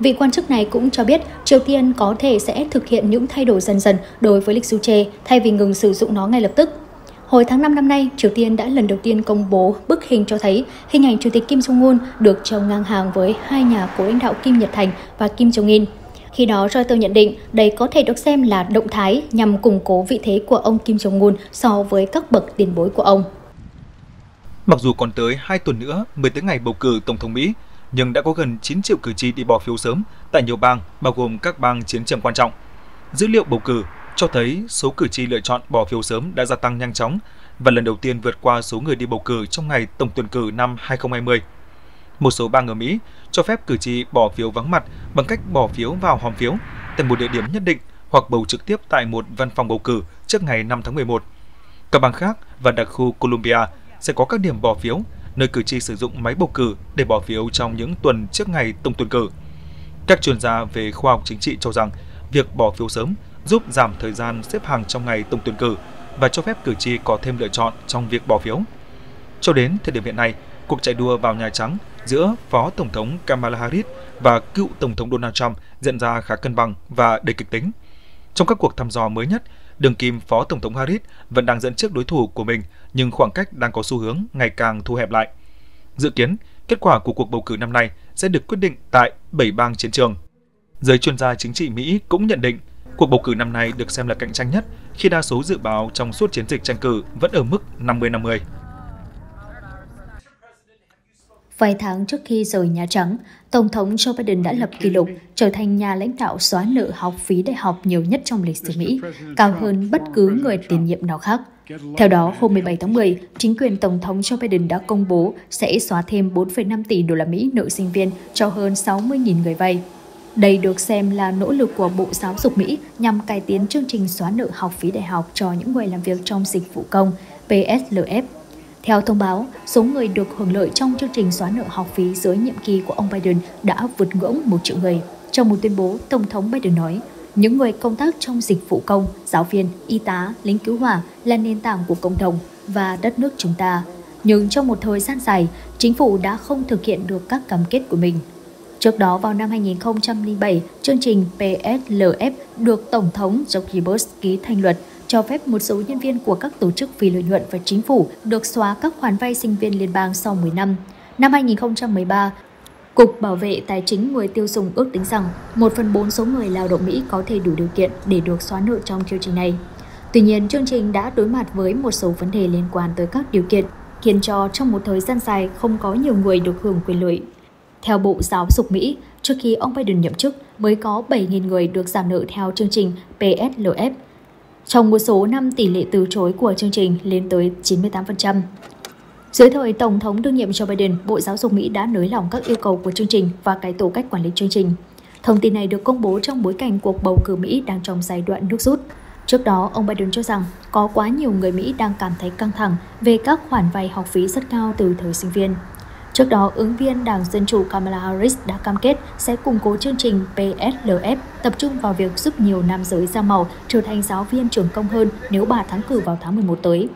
Vị quan chức này cũng cho biết Triều Tiên có thể sẽ thực hiện những thay đổi dần dần đối với lịch Suche thay vì ngừng sử dụng nó ngay lập tức. Hồi tháng 5 năm nay, Triều Tiên đã lần đầu tiên công bố bức hình cho thấy hình ảnh Chủ tịch Kim Jong-un được treo ngang hàng với hai nhà cố lãnh đạo Kim Nhật Thành và Kim Jong In. Khi đó, Reuters nhận định đây có thể được xem là động thái nhằm củng cố vị thế của ông Kim Jong-un so với các bậc tiền bối của ông. Mặc dù còn tới 2 tuần nữa mới tới ngày bầu cử Tổng thống Mỹ, nhưng đã có gần 9 triệu cử tri đi bỏ phiếu sớm tại nhiều bang, bao gồm các bang chiến trường quan trọng. Dữ liệu bầu cử cho thấy số cử tri lựa chọn bỏ phiếu sớm đã gia tăng nhanh chóng và lần đầu tiên vượt qua số người đi bầu cử trong ngày tổng tuyển cử năm 2020. Một số bang ở Mỹ cho phép cử tri bỏ phiếu vắng mặt bằng cách bỏ phiếu vào hòm phiếu tại một địa điểm nhất định hoặc bầu trực tiếp tại một văn phòng bầu cử trước ngày 5 tháng 11. Các bang khác và đặc khu Columbia sẽ có các điểm bỏ phiếu, nơi cử tri sử dụng máy bầu cử để bỏ phiếu trong những tuần trước ngày tổng tuyển cử. Các chuyên gia về khoa học chính trị cho rằng việc bỏ phiếu sớm giúp giảm thời gian xếp hàng trong ngày tổng tuyển cử và cho phép cử tri có thêm lựa chọn trong việc bỏ phiếu. Cho đến thời điểm hiện nay, cuộc chạy đua vào Nhà Trắng giữa Phó Tổng thống Kamala Harris và cựu Tổng thống Donald Trump diễn ra khá cân bằng và đầy kịch tính. Trong các cuộc thăm dò mới nhất, đường kim Phó Tổng thống Harris vẫn đang dẫn trước đối thủ của mình, nhưng khoảng cách đang có xu hướng ngày càng thu hẹp lại. Dự kiến, kết quả của cuộc bầu cử năm nay sẽ được quyết định tại 7 bang chiến trường. Giới chuyên gia chính trị Mỹ cũng nhận định cuộc bầu cử năm nay được xem là cạnh tranh nhất khi đa số dự báo trong suốt chiến dịch tranh cử vẫn ở mức 50-50. Vài tháng trước khi rời Nhà Trắng, Tổng thống Joe Biden đã lập kỷ lục trở thành nhà lãnh đạo xóa nợ học phí đại học nhiều nhất trong lịch sử Mỹ, cao hơn bất cứ người tiền nhiệm nào khác. Theo đó, hôm 17 tháng 10, chính quyền Tổng thống Joe Biden đã công bố sẽ xóa thêm 4,5 tỷ đô la Mỹ nợ sinh viên cho hơn 60.000 người vay. Đây được xem là nỗ lực của Bộ Giáo dục Mỹ nhằm cải tiến chương trình xóa nợ học phí đại học cho những người làm việc trong dịch vụ công PSLF theo thông báo, số người được hưởng lợi trong chương trình xóa nợ học phí dưới nhiệm kỳ của ông Biden đã vượt ngưỡng một triệu người. Trong một tuyên bố, Tổng thống Biden nói, những người công tác trong dịch vụ công, giáo viên, y tá, lính cứu hỏa là nền tảng của cộng đồng và đất nước chúng ta. Nhưng trong một thời gian dài, chính phủ đã không thực hiện được các cam kết của mình. Trước đó vào năm 2007, chương trình PSLF được Tổng thống George Bush ký thành luật cho phép một số nhân viên của các tổ chức phi lợi nhuận và chính phủ được xóa các khoản vay sinh viên liên bang sau 10 năm. Năm 2013, Cục Bảo vệ Tài chính người tiêu dùng ước tính rằng 1 phần 4 số người lao động Mỹ có thể đủ điều kiện để được xóa nợ trong chương trình này. Tuy nhiên, chương trình đã đối mặt với một số vấn đề liên quan tới các điều kiện, khiến cho trong một thời gian dài không có nhiều người được hưởng quyền lợi. Theo Bộ Giáo dục Mỹ, trước khi ông Biden nhậm chức, mới có 7.000 người được giảm nợ theo chương trình PSLF, trong một số năm tỷ lệ từ chối của chương trình lên tới 98%. Dưới thời Tổng thống đương nhiệm Joe Biden, Bộ Giáo dục Mỹ đã nới lỏng các yêu cầu của chương trình và cải tổ cách quản lý chương trình. Thông tin này được công bố trong bối cảnh cuộc bầu cử Mỹ đang trong giai đoạn nước rút. Trước đó, ông Biden cho rằng có quá nhiều người Mỹ đang cảm thấy căng thẳng về các khoản vay học phí rất cao từ thời sinh viên. Trước đó, ứng viên Đảng Dân Chủ Kamala Harris đã cam kết sẽ củng cố chương trình PSLF, tập trung vào việc giúp nhiều nam giới da màu trở thành giáo viên trường công hơn nếu bà thắng cử vào tháng 11 tới.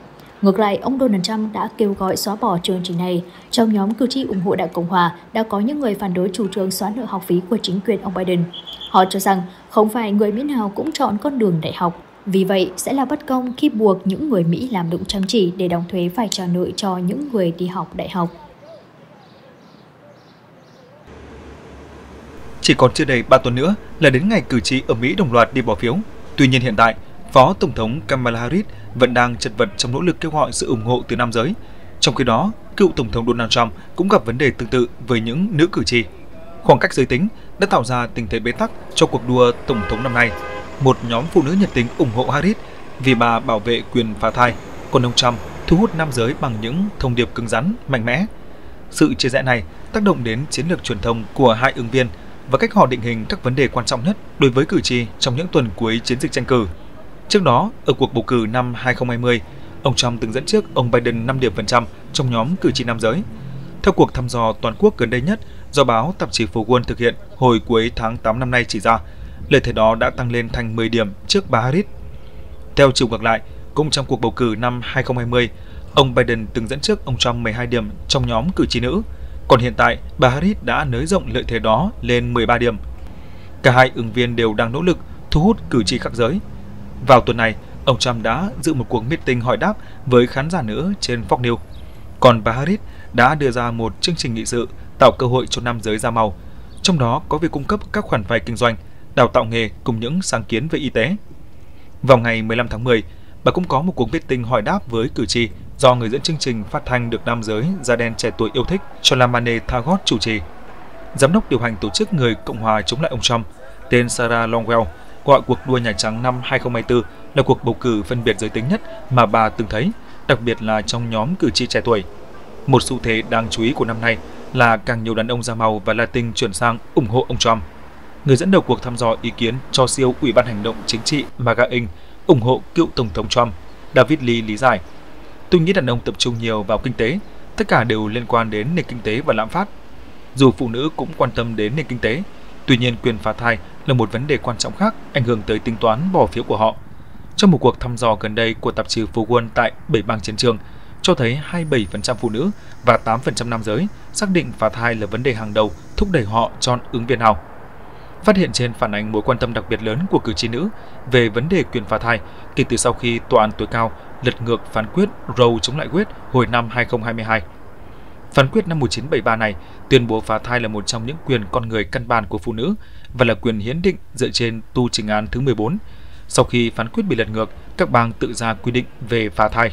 Ngược lại, ông Donald Trump đã kêu gọi xóa bỏ chương trình này. Trong nhóm cử tri ủng hộ Đảng Cộng Hòa đã có những người phản đối chủ trương xóa nợ học phí của chính quyền ông Biden. Họ cho rằng không phải người Mỹ nào cũng chọn con đường đại học. Vì vậy, sẽ là bất công khi buộc những người Mỹ làm đụng chăm chỉ để đóng thuế phải trả nợ cho những người đi học đại học. Chỉ còn chưa đầy 3 tuần nữa là đến ngày cử tri ở Mỹ đồng loạt đi bỏ phiếu. Tuy nhiên hiện tại, Phó Tổng thống Kamala Harris vẫn đang chật vật trong nỗ lực kêu gọi sự ủng hộ từ nam giới. Trong khi đó, cựu Tổng thống Donald Trump cũng gặp vấn đề tương tự với những nữ cử tri. Khoảng cách giới tính đã tạo ra tình thế bế tắc cho cuộc đua Tổng thống năm nay. Một nhóm phụ nữ nhiệt tình ủng hộ Harris vì bà bảo vệ quyền phá thai, còn ông Trump thu hút nam giới bằng những thông điệp cứng rắn, mạnh mẽ. Sự chia rẽ này tác động đến chiến lược truyền thông của hai ứng viên – và cách họ định hình các vấn đề quan trọng nhất đối với cử tri trong những tuần cuối chiến dịch tranh cử. Trước đó, ở cuộc bầu cử năm 2020, ông Trump từng dẫn trước ông Biden 5 điểm phần trăm trong nhóm cử tri nam giới. Theo cuộc thăm dò toàn quốc gần đây nhất do báo tạp chí phố Quân thực hiện hồi cuối tháng 8 năm nay chỉ ra, lợi thế đó đã tăng lên thành 10 điểm trước bà Harris. Theo chiều ngược lại, cũng trong cuộc bầu cử năm 2020, ông Biden từng dẫn trước ông Trump 12 điểm trong nhóm cử tri nữ, còn hiện tại, bà Harris đã nới rộng lợi thế đó lên 13 điểm. Cả hai ứng viên đều đang nỗ lực thu hút cử tri khác giới. Vào tuần này, ông Trump đã dự một cuộc meeting hỏi đáp với khán giả nữ trên Fox News. Còn bà Harris đã đưa ra một chương trình nghị sự tạo cơ hội cho nam giới da màu, trong đó có việc cung cấp các khoản vay kinh doanh, đào tạo nghề cùng những sáng kiến về y tế. Vào ngày 15 tháng 10, bà cũng có một cuộc meeting hỏi đáp với cử tri do người dẫn chương trình phát thanh được nam giới da đen trẻ tuổi yêu thích Cholamane Thagot chủ trì. Giám đốc điều hành tổ chức người Cộng hòa chống lại ông Trump tên Sarah Longwell gọi cuộc đua Nhà Trắng năm 2024 là cuộc bầu cử phân biệt giới tính nhất mà bà từng thấy, đặc biệt là trong nhóm cử tri trẻ tuổi. Một xu thế đáng chú ý của năm nay là càng nhiều đàn ông da màu và Latin chuyển sang ủng hộ ông Trump. Người dẫn đầu cuộc thăm dò ý kiến cho siêu Ủy ban Hành động Chính trị MAGA Inc. ủng hộ cựu Tổng thống Trump, David Lee lý giải. Tôi nghĩ đàn ông tập trung nhiều vào kinh tế, tất cả đều liên quan đến nền kinh tế và lạm phát. Dù phụ nữ cũng quan tâm đến nền kinh tế, tuy nhiên quyền phá thai là một vấn đề quan trọng khác ảnh hưởng tới tính toán bỏ phiếu của họ. Trong một cuộc thăm dò gần đây của tạp chí Phú Quân tại 7 bang chiến trường, cho thấy 27% phụ nữ và 8% nam giới xác định phá thai là vấn đề hàng đầu thúc đẩy họ chọn ứng viên nào. Phát hiện trên phản ánh mối quan tâm đặc biệt lớn của cử tri nữ về vấn đề quyền phá thai kể từ sau khi Tòa án tối cao lật ngược phán quyết Roe chống lại Wade hồi năm 2022. Phán quyết năm 1973 này tuyên bố phá thai là một trong những quyền con người căn bản của phụ nữ và là quyền hiến định dựa trên tu trình án thứ 14. Sau khi phán quyết bị lật ngược, các bang tự ra quy định về phá thai.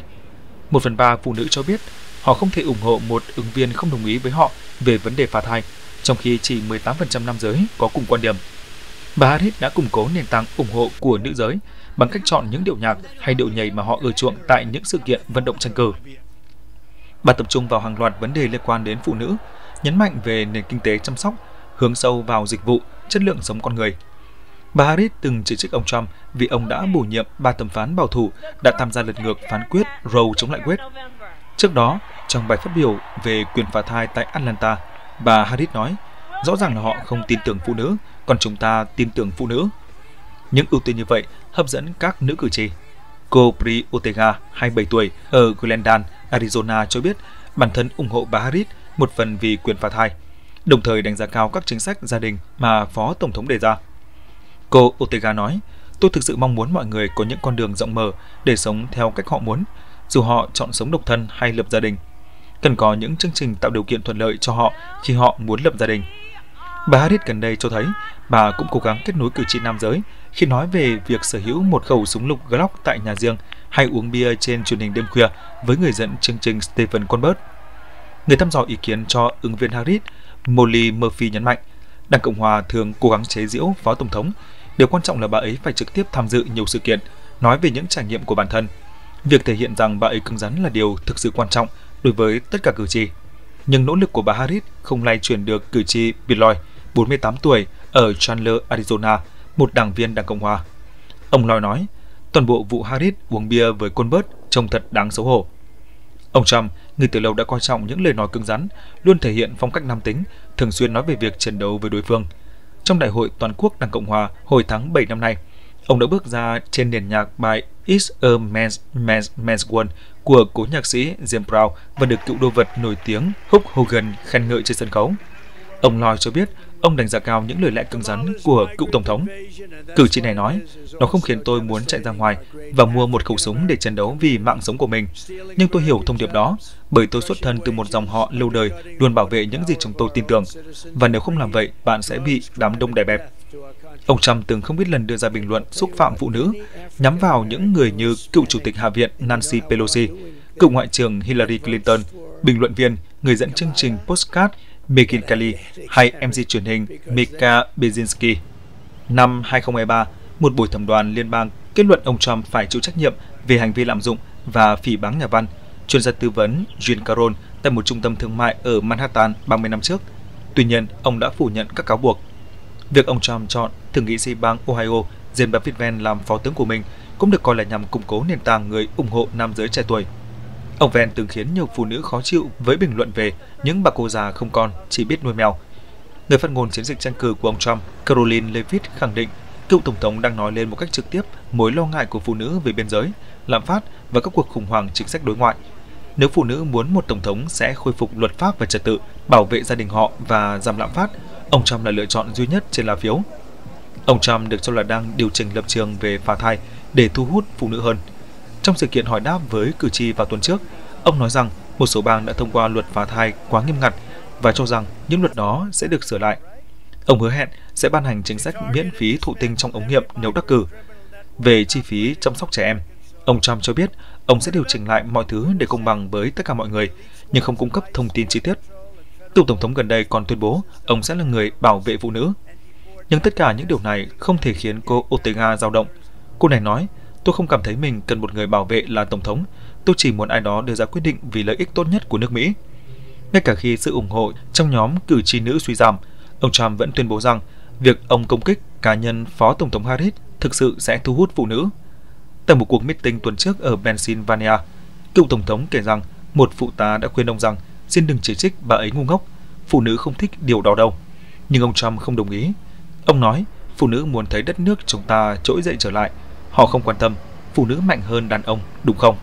Một phần ba phụ nữ cho biết họ không thể ủng hộ một ứng viên không đồng ý với họ về vấn đề phá thai, trong khi chỉ 18% nam giới có cùng quan điểm. Bà Harris đã củng cố nền tảng ủng hộ của nữ giới bằng cách chọn những điệu nhạc hay điệu nhảy mà họ ưa chuộng tại những sự kiện vận động tranh cử. Bà tập trung vào hàng loạt vấn đề liên quan đến phụ nữ, nhấn mạnh về nền kinh tế chăm sóc, hướng sâu vào dịch vụ, chất lượng sống con người. Bà Harris từng chỉ trích ông Trump vì ông đã bổ nhiệm ba thẩm phán bảo thủ đã tham gia lật ngược phán quyết Roe chống lại Wade. Trước đó, trong bài phát biểu về quyền phá thai tại Atlanta, bà Harris nói, rõ ràng là họ không tin tưởng phụ nữ, còn chúng ta tin tưởng phụ nữ. Những ưu tiên như vậy hấp dẫn các nữ cử tri. Cô Pri Ortega, 27 tuổi, ở Glendale, Arizona cho biết bản thân ủng hộ bà Harris một phần vì quyền phá thai, đồng thời đánh giá cao các chính sách gia đình mà Phó Tổng thống đề ra. Cô Ortega nói, tôi thực sự mong muốn mọi người có những con đường rộng mở để sống theo cách họ muốn, dù họ chọn sống độc thân hay lập gia đình. Cần có những chương trình tạo điều kiện thuận lợi cho họ khi họ muốn lập gia đình. Bà Harris gần đây cho thấy bà cũng cố gắng kết nối cử tri nam giới khi nói về việc sở hữu một khẩu súng lục Glock tại nhà riêng hay uống bia trên truyền hình đêm khuya với người dẫn chương trình Stephen Colbert. Người thăm dò ý kiến cho ứng viên Harris, Molly Murphy nhấn mạnh, Đảng Cộng Hòa thường cố gắng chế giễu Phó Tổng thống. Điều quan trọng là bà ấy phải trực tiếp tham dự nhiều sự kiện, nói về những trải nghiệm của bản thân. Việc thể hiện rằng bà ấy cứng rắn là điều thực sự quan trọng đối với tất cả cử tri. Nhưng nỗ lực của bà Harris không lay chuyển được cử tri Lloyd, 48 tuổi, ở Chandler, Arizona, một đảng viên Đảng Cộng Hòa. Ông Lloyd nói, toàn bộ vụ Harris uống bia với Colbert trông thật đáng xấu hổ. Ông Trump, người từ lâu đã coi trọng những lời nói cứng rắn, luôn thể hiện phong cách nam tính, thường xuyên nói về việc chiến đấu với đối phương. Trong đại hội toàn quốc Đảng Cộng Hòa hồi tháng 7 năm nay, ông đã bước ra trên nền nhạc bài It's a Man's, Man's, Man's World của cố nhạc sĩ Jim Brown và được cựu đô vật nổi tiếng Hulk Hogan khen ngợi trên sân khấu. Ông Lloyd cho biết ông đánh giá cao những lời lẽ cứng rắn của cựu tổng thống. Cử tri này nói, nó không khiến tôi muốn chạy ra ngoài và mua một khẩu súng để chiến đấu vì mạng sống của mình. Nhưng tôi hiểu thông điệp đó, bởi tôi xuất thân từ một dòng họ lâu đời luôn bảo vệ những gì chúng tôi tin tưởng. Và nếu không làm vậy, bạn sẽ bị đám đông đè bẹp. Ông Trump từng không biết lần đưa ra bình luận xúc phạm phụ nữ, nhắm vào những người như cựu chủ tịch Hạ viện Nancy Pelosi, cựu ngoại trưởng Hillary Clinton, bình luận viên, người dẫn chương trình Postcard Megyn Kelly hay MC truyền hình Mika Brzezinski. Năm 2023, một buổi thẩm đoàn liên bang kết luận ông Trump phải chịu trách nhiệm về hành vi lạm dụng và phỉ báng nhà văn, chuyên gia tư vấn Jean Caron tại một trung tâm thương mại ở Manhattan 30 năm trước. Tuy nhiên, ông đã phủ nhận các cáo buộc. Việc ông Trump chọn thượng nghị sĩ bang Ohio Jim Baptist làm phó tướng của mình cũng được coi là nhằm củng cố nền tảng người ủng hộ nam giới trẻ tuổi Ông Ven từng khiến nhiều phụ nữ khó chịu với bình luận về những bà cô già không con chỉ biết nuôi mèo. Người phát ngôn chiến dịch tranh cử của ông Trump, Caroline Levitt khẳng định cựu tổng thống đang nói lên một cách trực tiếp mối lo ngại của phụ nữ về biên giới, lạm phát và các cuộc khủng hoảng chính sách đối ngoại. Nếu phụ nữ muốn một tổng thống sẽ khôi phục luật pháp và trật tự, bảo vệ gia đình họ và giảm lạm phát, ông Trump là lựa chọn duy nhất trên lá phiếu. Ông Trump được cho là đang điều chỉnh lập trường về phá thai để thu hút phụ nữ hơn – trong sự kiện hỏi đáp với cử tri vào tuần trước, ông nói rằng một số bang đã thông qua luật phá thai quá nghiêm ngặt và cho rằng những luật đó sẽ được sửa lại. Ông hứa hẹn sẽ ban hành chính sách miễn phí thụ tinh trong ống nghiệm nếu đắc cử. Về chi phí chăm sóc trẻ em, ông Trump cho biết ông sẽ điều chỉnh lại mọi thứ để công bằng với tất cả mọi người, nhưng không cung cấp thông tin chi tiết. Cựu tổng thống gần đây còn tuyên bố ông sẽ là người bảo vệ phụ nữ. Nhưng tất cả những điều này không thể khiến cô Ortega dao động. Cô này nói, tôi không cảm thấy mình cần một người bảo vệ là tổng thống, tôi chỉ muốn ai đó đưa ra quyết định vì lợi ích tốt nhất của nước Mỹ. Ngay cả khi sự ủng hộ trong nhóm cử tri nữ suy giảm, ông Trump vẫn tuyên bố rằng việc ông công kích cá nhân Phó Tổng thống Harris thực sự sẽ thu hút phụ nữ. Tại một cuộc meeting tuần trước ở Pennsylvania, cựu Tổng thống kể rằng một phụ tá đã khuyên ông rằng xin đừng chỉ trích bà ấy ngu ngốc, phụ nữ không thích điều đó đâu. Nhưng ông Trump không đồng ý. Ông nói, phụ nữ muốn thấy đất nước chúng ta trỗi dậy trở lại. Họ không quan tâm, phụ nữ mạnh hơn đàn ông, đúng không?